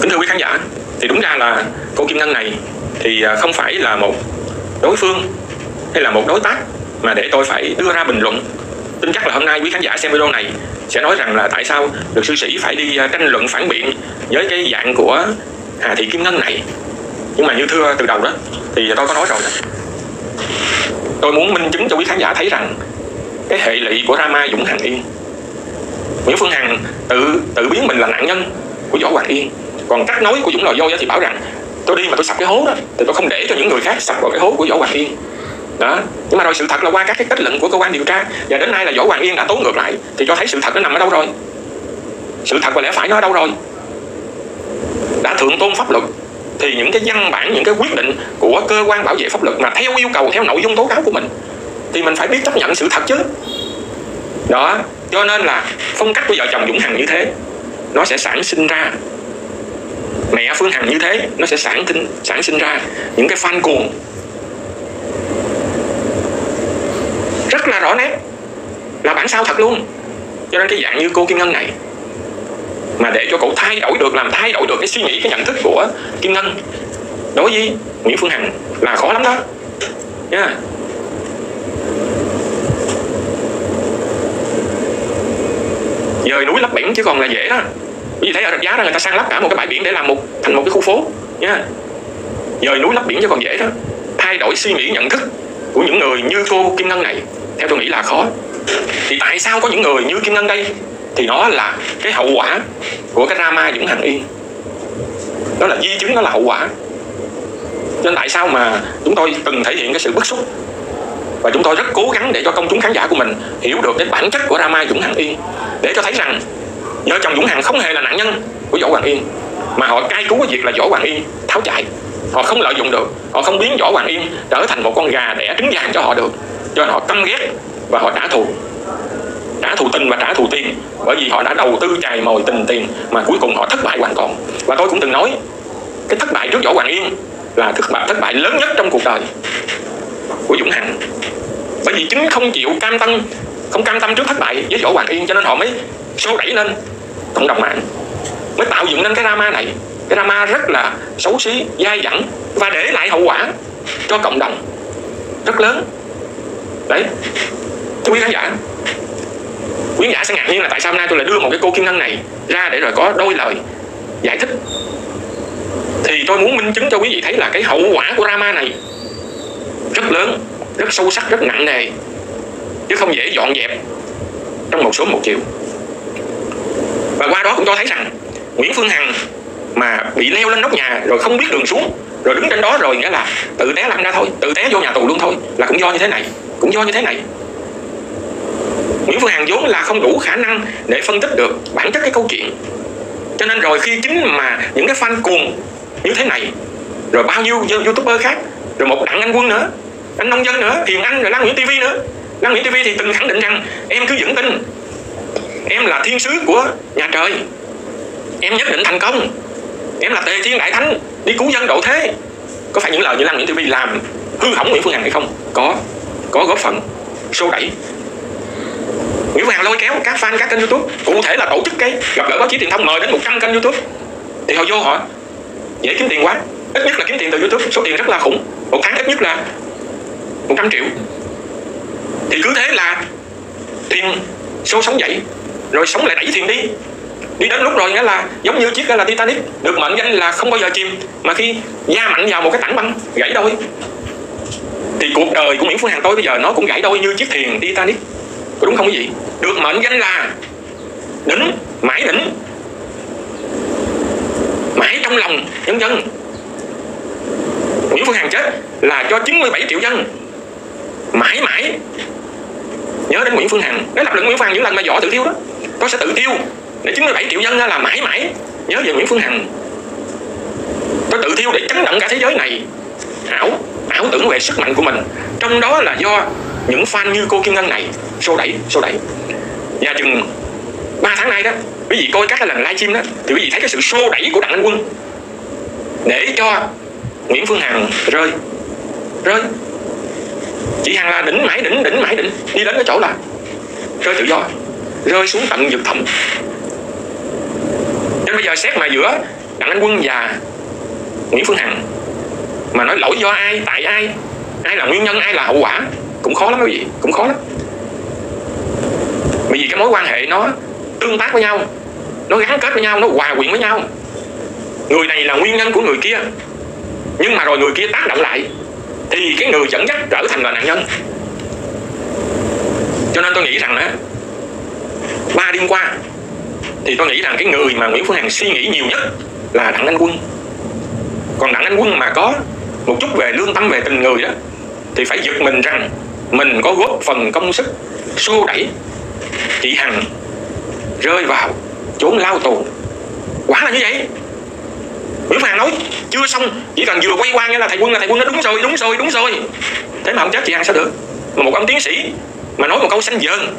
kính thưa quý khán giả, thì đúng ra là cô Kim Ngân này thì à, không phải là một đối phương hay là một đối tác mà để tôi phải đưa ra bình luận. Tin chắc là hôm nay quý khán giả xem video này sẽ nói rằng là tại sao được sư sĩ phải đi à, tranh luận phản biện với cái dạng của Hà Thị Kim Ngân này nhưng mà như thưa từ đầu đó. Thì tôi có nói rồi đó. Tôi muốn minh chứng cho quý khán giả thấy rằng cái hệ lụy của drama Dũng Hằng Yên, Nguyễn Phương Hằng tự tự biến mình là nạn nhân của Võ Hoàng Yên. Còn cách nói của Dũng Lò Dôi thì bảo rằng, tôi đi mà tôi sập cái hố đó, thì tôi không để cho những người khác sập vào cái hố của Võ Hoàng Yên. Đó. Nhưng mà rồi sự thật là qua các cái kết luận của cơ quan điều tra, và đến nay là Võ Hoàng Yên đã tố ngược lại, thì cho thấy sự thật nó nằm ở đâu rồi? Sự thật và lẽ phải nó ở đâu rồi? Đã thượng tôn pháp luật thì những cái văn bản, những cái quyết định của cơ quan bảo vệ pháp luật mà theo yêu cầu, theo nội dung tố cáo của mình, thì mình phải biết chấp nhận sự thật chứ. Đó, cho nên là phong cách của vợ chồng Dũng Hằng như thế, nó sẽ sản sinh ra. Mẹ Phương Hằng như thế, nó sẽ sản sinh sản sinh ra những cái fan cuồng. Rất là rõ nét là bản sao thật luôn. Cho nên cái dạng như cô Kim Ngân này mà để cho cậu thay đổi được, làm thay đổi được cái suy nghĩ, cái nhận thức của kim ngân. Đối với nguyễn phương hằng là khó lắm đó. Nha. Yeah. dời núi lấp biển chứ còn là dễ đó. Vì thấy ở rạch giá đó, người ta sang lắp cả một cái bãi biển để làm một, thành một cái khu phố. Nha. Yeah. dời núi lấp biển chứ còn dễ đó. Thay đổi suy nghĩ, nhận thức của những người như cô kim ngân này, theo tôi nghĩ là khó. Thì tại sao có những người như kim ngân đây? Thì nó là cái hậu quả của cái drama Dũng Hằng Yên. Đó là di chứng, đó là hậu quả. Nên tại sao mà chúng tôi từng thể hiện cái sự bức xúc? Và chúng tôi rất cố gắng để cho công chúng khán giả của mình hiểu được cái bản chất của drama Dũng Hằng Yên. Để cho thấy rằng vợ chồng Dũng Hằng không hề là nạn nhân của Võ Hoàng Yên, mà họ cai cứu cái việc là Võ Hoàng Yên tháo chạy. Họ không lợi dụng được, họ không biến Võ Hoàng Yên trở thành một con gà đẻ trứng vàng cho họ được. Cho nên họ căm ghét và họ trả thù trả thù tình và trả thù tiền. Bởi vì họ đã đầu tư chài mồi tình tiền mà cuối cùng họ thất bại hoàn toàn. Và tôi cũng từng nói, cái thất bại trước Võ Hoàng Yên là thất bại thất bại lớn nhất trong cuộc đời của Dũng Hằng. Bởi vì chính không chịu cam tâm, không cam tâm trước thất bại với Võ Hoàng Yên, cho nên họ mới xô đẩy lên cộng đồng mạng, mới tạo dựng nên cái drama này. Cái drama rất là xấu xí, dai dẳng và để lại hậu quả cho cộng đồng rất lớn. Đấy, thưa quý khán giả quý giả sẽ ngạc nhiên là tại sao hôm nay tôi lại đưa một cái cô kim ngân này ra để rồi có đôi lời giải thích. Thì tôi muốn minh chứng cho quý vị thấy là cái hậu quả của drama này rất lớn, rất sâu sắc, rất nặng nề, chứ không dễ dọn dẹp trong một số một chiều. Và qua đó cũng cho thấy rằng Nguyễn Phương Hằng mà bị leo lên nóc nhà rồi không biết đường xuống, rồi đứng trên đó rồi nghĩa là tự té lăn ra thôi, tự té vô nhà tù luôn thôi, là cũng do như thế này, cũng do như thế này. Nguyễn Phương hàng vốn là không đủ khả năng để phân tích được bản chất cái câu chuyện. Cho nên rồi khi chính mà những cái fan cuồng như thế này, rồi bao nhiêu youtuber khác, rồi một đặng anh quân nữa, anh nông dân nữa, hiền anh, rồi lan nguyễn tv nữa. Lan nguyễn tv thì từng khẳng định rằng em cứ vững tin. Em là thiên sứ của nhà trời. Em nhất định thành công. Em là tề thiên đại thánh, đi cứu dân độ thế. Có phải những lời như lan nguyễn tv làm hư hỏng nguyễn phương hằng hay không? Có. Có góp phần xô đẩy. Nguyễn Phương lôi kéo các fan, các kênh youtube. Cụ thể là tổ chức cái gặp gỡ báo chí truyền thông mời đến 100 kênh youtube. Thì họ vô họ dễ kiếm tiền quá. Ít nhất là kiếm tiền từ youtube. Số tiền rất là khủng. Một tháng ít nhất là 100 triệu. Thì cứ thế là thuyền số sống dậy, rồi sống lại đẩy thuyền đi. Đi đến lúc rồi nghĩa là giống như chiếc là Titanic. Được mệnh danh là không bao giờ chìm, mà khi da mạnh vào một cái tảng băng, gãy đôi. Thì cuộc đời của Nguyễn Phương Hằng tôi bây giờ nó cũng gãy đôi như chiếc thuyền Titanic có đúng không quý vị? Được mệnh danh là đỉnh, mãi đỉnh. Mãi trong lòng nhân dân. Nguyễn Phương Hằng chết là cho 97 triệu dân. Mãi mãi. Nhớ đến Nguyễn Phương Hằng. Nếu lập luận Nguyễn Phương Hằng những lần mà võ tự thiêu đó, tôi sẽ tự thiêu để 97 triệu dân là mãi mãi. Nhớ về Nguyễn Phương Hằng. Tôi tự thiêu để chấn động cả thế giới này. Ảo ảo tưởng về sức mạnh của mình. Trong đó là do những fan như cô Kim Ngân này xô đẩy xô đẩy. Và chừng 3 tháng nay đó, quý vị coi các lần livestream đó, thì quý vị thấy cái sự xô đẩy của đặng anh quân. Để cho nguyễn phương hằng rơi rơi. Chị hằng là đỉnh mãi đỉnh đỉnh mãi đỉnh, đi đến cái chỗ là rơi tự do, rơi xuống tận vực thẳm nên bây giờ xét mà giữa đặng anh quân và nguyễn phương hằng, mà nói lỗi do ai, tại ai ai là nguyên nhân, ai là hậu quả cũng khó lắm quý vị cũng khó lắm. Bởi vì cái mối quan hệ nó tương tác với nhau, nó gắn kết với nhau, nó hòa quyện với nhau. Người này là nguyên nhân của người kia, nhưng mà rồi người kia tác động lại, thì cái người dẫn dắt trở thành là nạn nhân. Cho nên tôi nghĩ rằng đó ba đêm qua, thì tôi nghĩ rằng cái người mà Nguyễn Phương Hằng suy nghĩ nhiều nhất là Đặng Anh Quân. Còn Đặng Anh Quân mà có một chút về lương tâm về tình người đó, thì phải giật mình rằng mình có góp phần công sức, xô đẩy chị Hằng rơi vào chốn lao tù. Quả là như vậy. Nguyễn Phương nói, chưa xong, chỉ cần vừa quay qua nghe là thầy quân là thầy quân nó đúng rồi đúng rồi đúng rồi. Thế mà không chết chị Hằng sao được. Mà một ông tiến sĩ mà nói một câu xanh dơn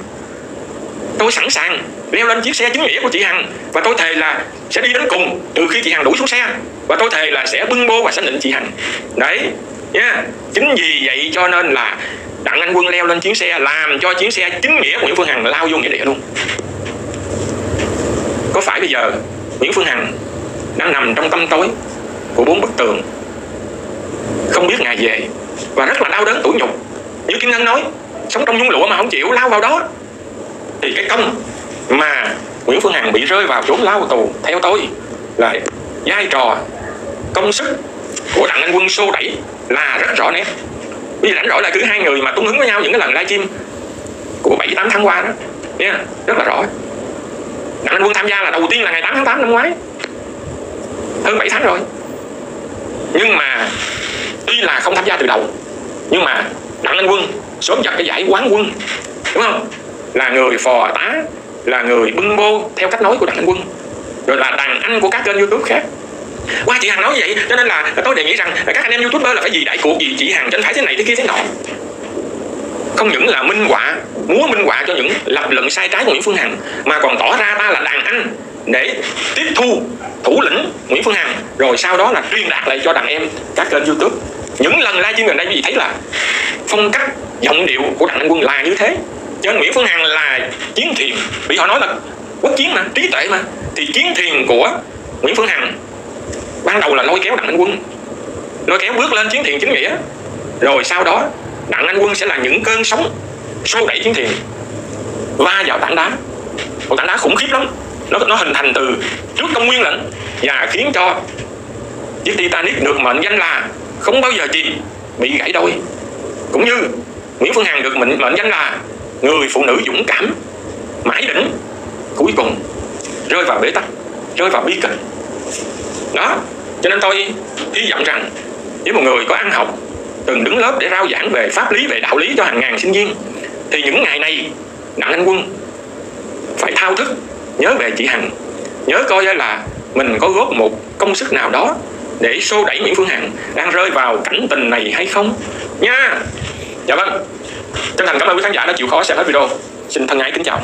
tôi sẵn sàng leo lên chiếc xe chứng nghĩa của chị Hằng và tôi thề là sẽ đi đến cùng từ khi chị Hằng đuổi xuống xe và tôi thề là sẽ bưng bô và xác định chị Hằng. Đấy, nhá. Yeah. chính vì vậy cho nên là đặng anh quân leo lên chuyến xe, làm cho chuyến xe chính nghĩa của nguyễn phương hằng lao vô nghĩa địa luôn. Có phải bây giờ nguyễn phương hằng đang nằm trong tâm tối của bốn bức tường, không biết ngày về và rất là đau đớn tủi nhục? Như kim ngân nói, sống trong nhung lụa mà không chịu, lao vào đó. Thì cái công mà Nguyễn Phương Hằng bị rơi vào chốn lao tù, theo tôi là vai trò, công sức của đặng anh quân xô đẩy là rất rõ nét bây giờ rảnh rỗi là cứ hai người mà tung hứng với nhau những cái lần livestream của bảy, tám tháng qua đó. Nha, rất là rõ. Đặng anh quân tham gia là đầu tiên là ngày 8 tháng 8 năm ngoái. Hơn 7 tháng rồi. Nhưng mà tuy là không tham gia từ đầu, nhưng mà đặng anh quân sớm giật cái giải quán quân, đúng không? Là người phò tá, là người bưng bô theo cách nói của đặng anh quân. Rồi là đàn anh của các kênh youtube khác qua chị hằng nói như vậy, cho nên là tôi đề nghị rằng các anh em youtuber là phải gì đại cuộc gì chị hằng trên phải thế này thế kia thế nọ. Không những là minh họa, múa minh họa cho những lập luận sai trái của nguyễn phương hằng, mà còn tỏ ra ta là đàn anh để tiếp thu thủ lĩnh nguyễn phương hằng, rồi sau đó là truyền đạt lại cho đàn em các kênh youtube. Những lần livestream gần đây quý vị thấy là phong cách, giọng điệu của đặng anh quân là như thế. Cho nên nguyễn phương hằng là chiến thuyền bị họ nói là quốc chiến mà, trí tuệ mà. Thì chiến thuyền của nguyễn phương hằng ban đầu là lôi kéo đặng anh quân. Lôi kéo bước lên chiến thuyền chính nghĩa. Rồi sau đó, đặng anh quân sẽ là những cơn sóng xô đẩy chiến thuyền va vào tảng đá. Một tảng đá khủng khiếp lắm. Nó nó hình thành từ trước công nguyên lận và khiến cho chiếc Titanic được mệnh danh là không bao giờ chìm, bị gãy đôi. Cũng như Nguyễn Phương Hằng được mệnh mệnh danh là người phụ nữ dũng cảm, mãi đỉnh, cuối cùng rơi vào bế tắc, rơi vào bi kịch đó, cho nên tôi hy vọng rằng với một người có ăn học, từng đứng lớp để rao giảng về pháp lý, về đạo lý cho hàng ngàn sinh viên, thì những ngày này, đặng anh quân phải thao thức, nhớ về chị hằng, nhớ coi là mình có góp một công sức nào đó để xô đẩy nguyễn phương hằng đang rơi vào cảnh tình này hay không? Nha! Dạ vâng. Chân thành cảm ơn quý khán giả đã chịu khó xem hết video. Xin thân ái kính chào.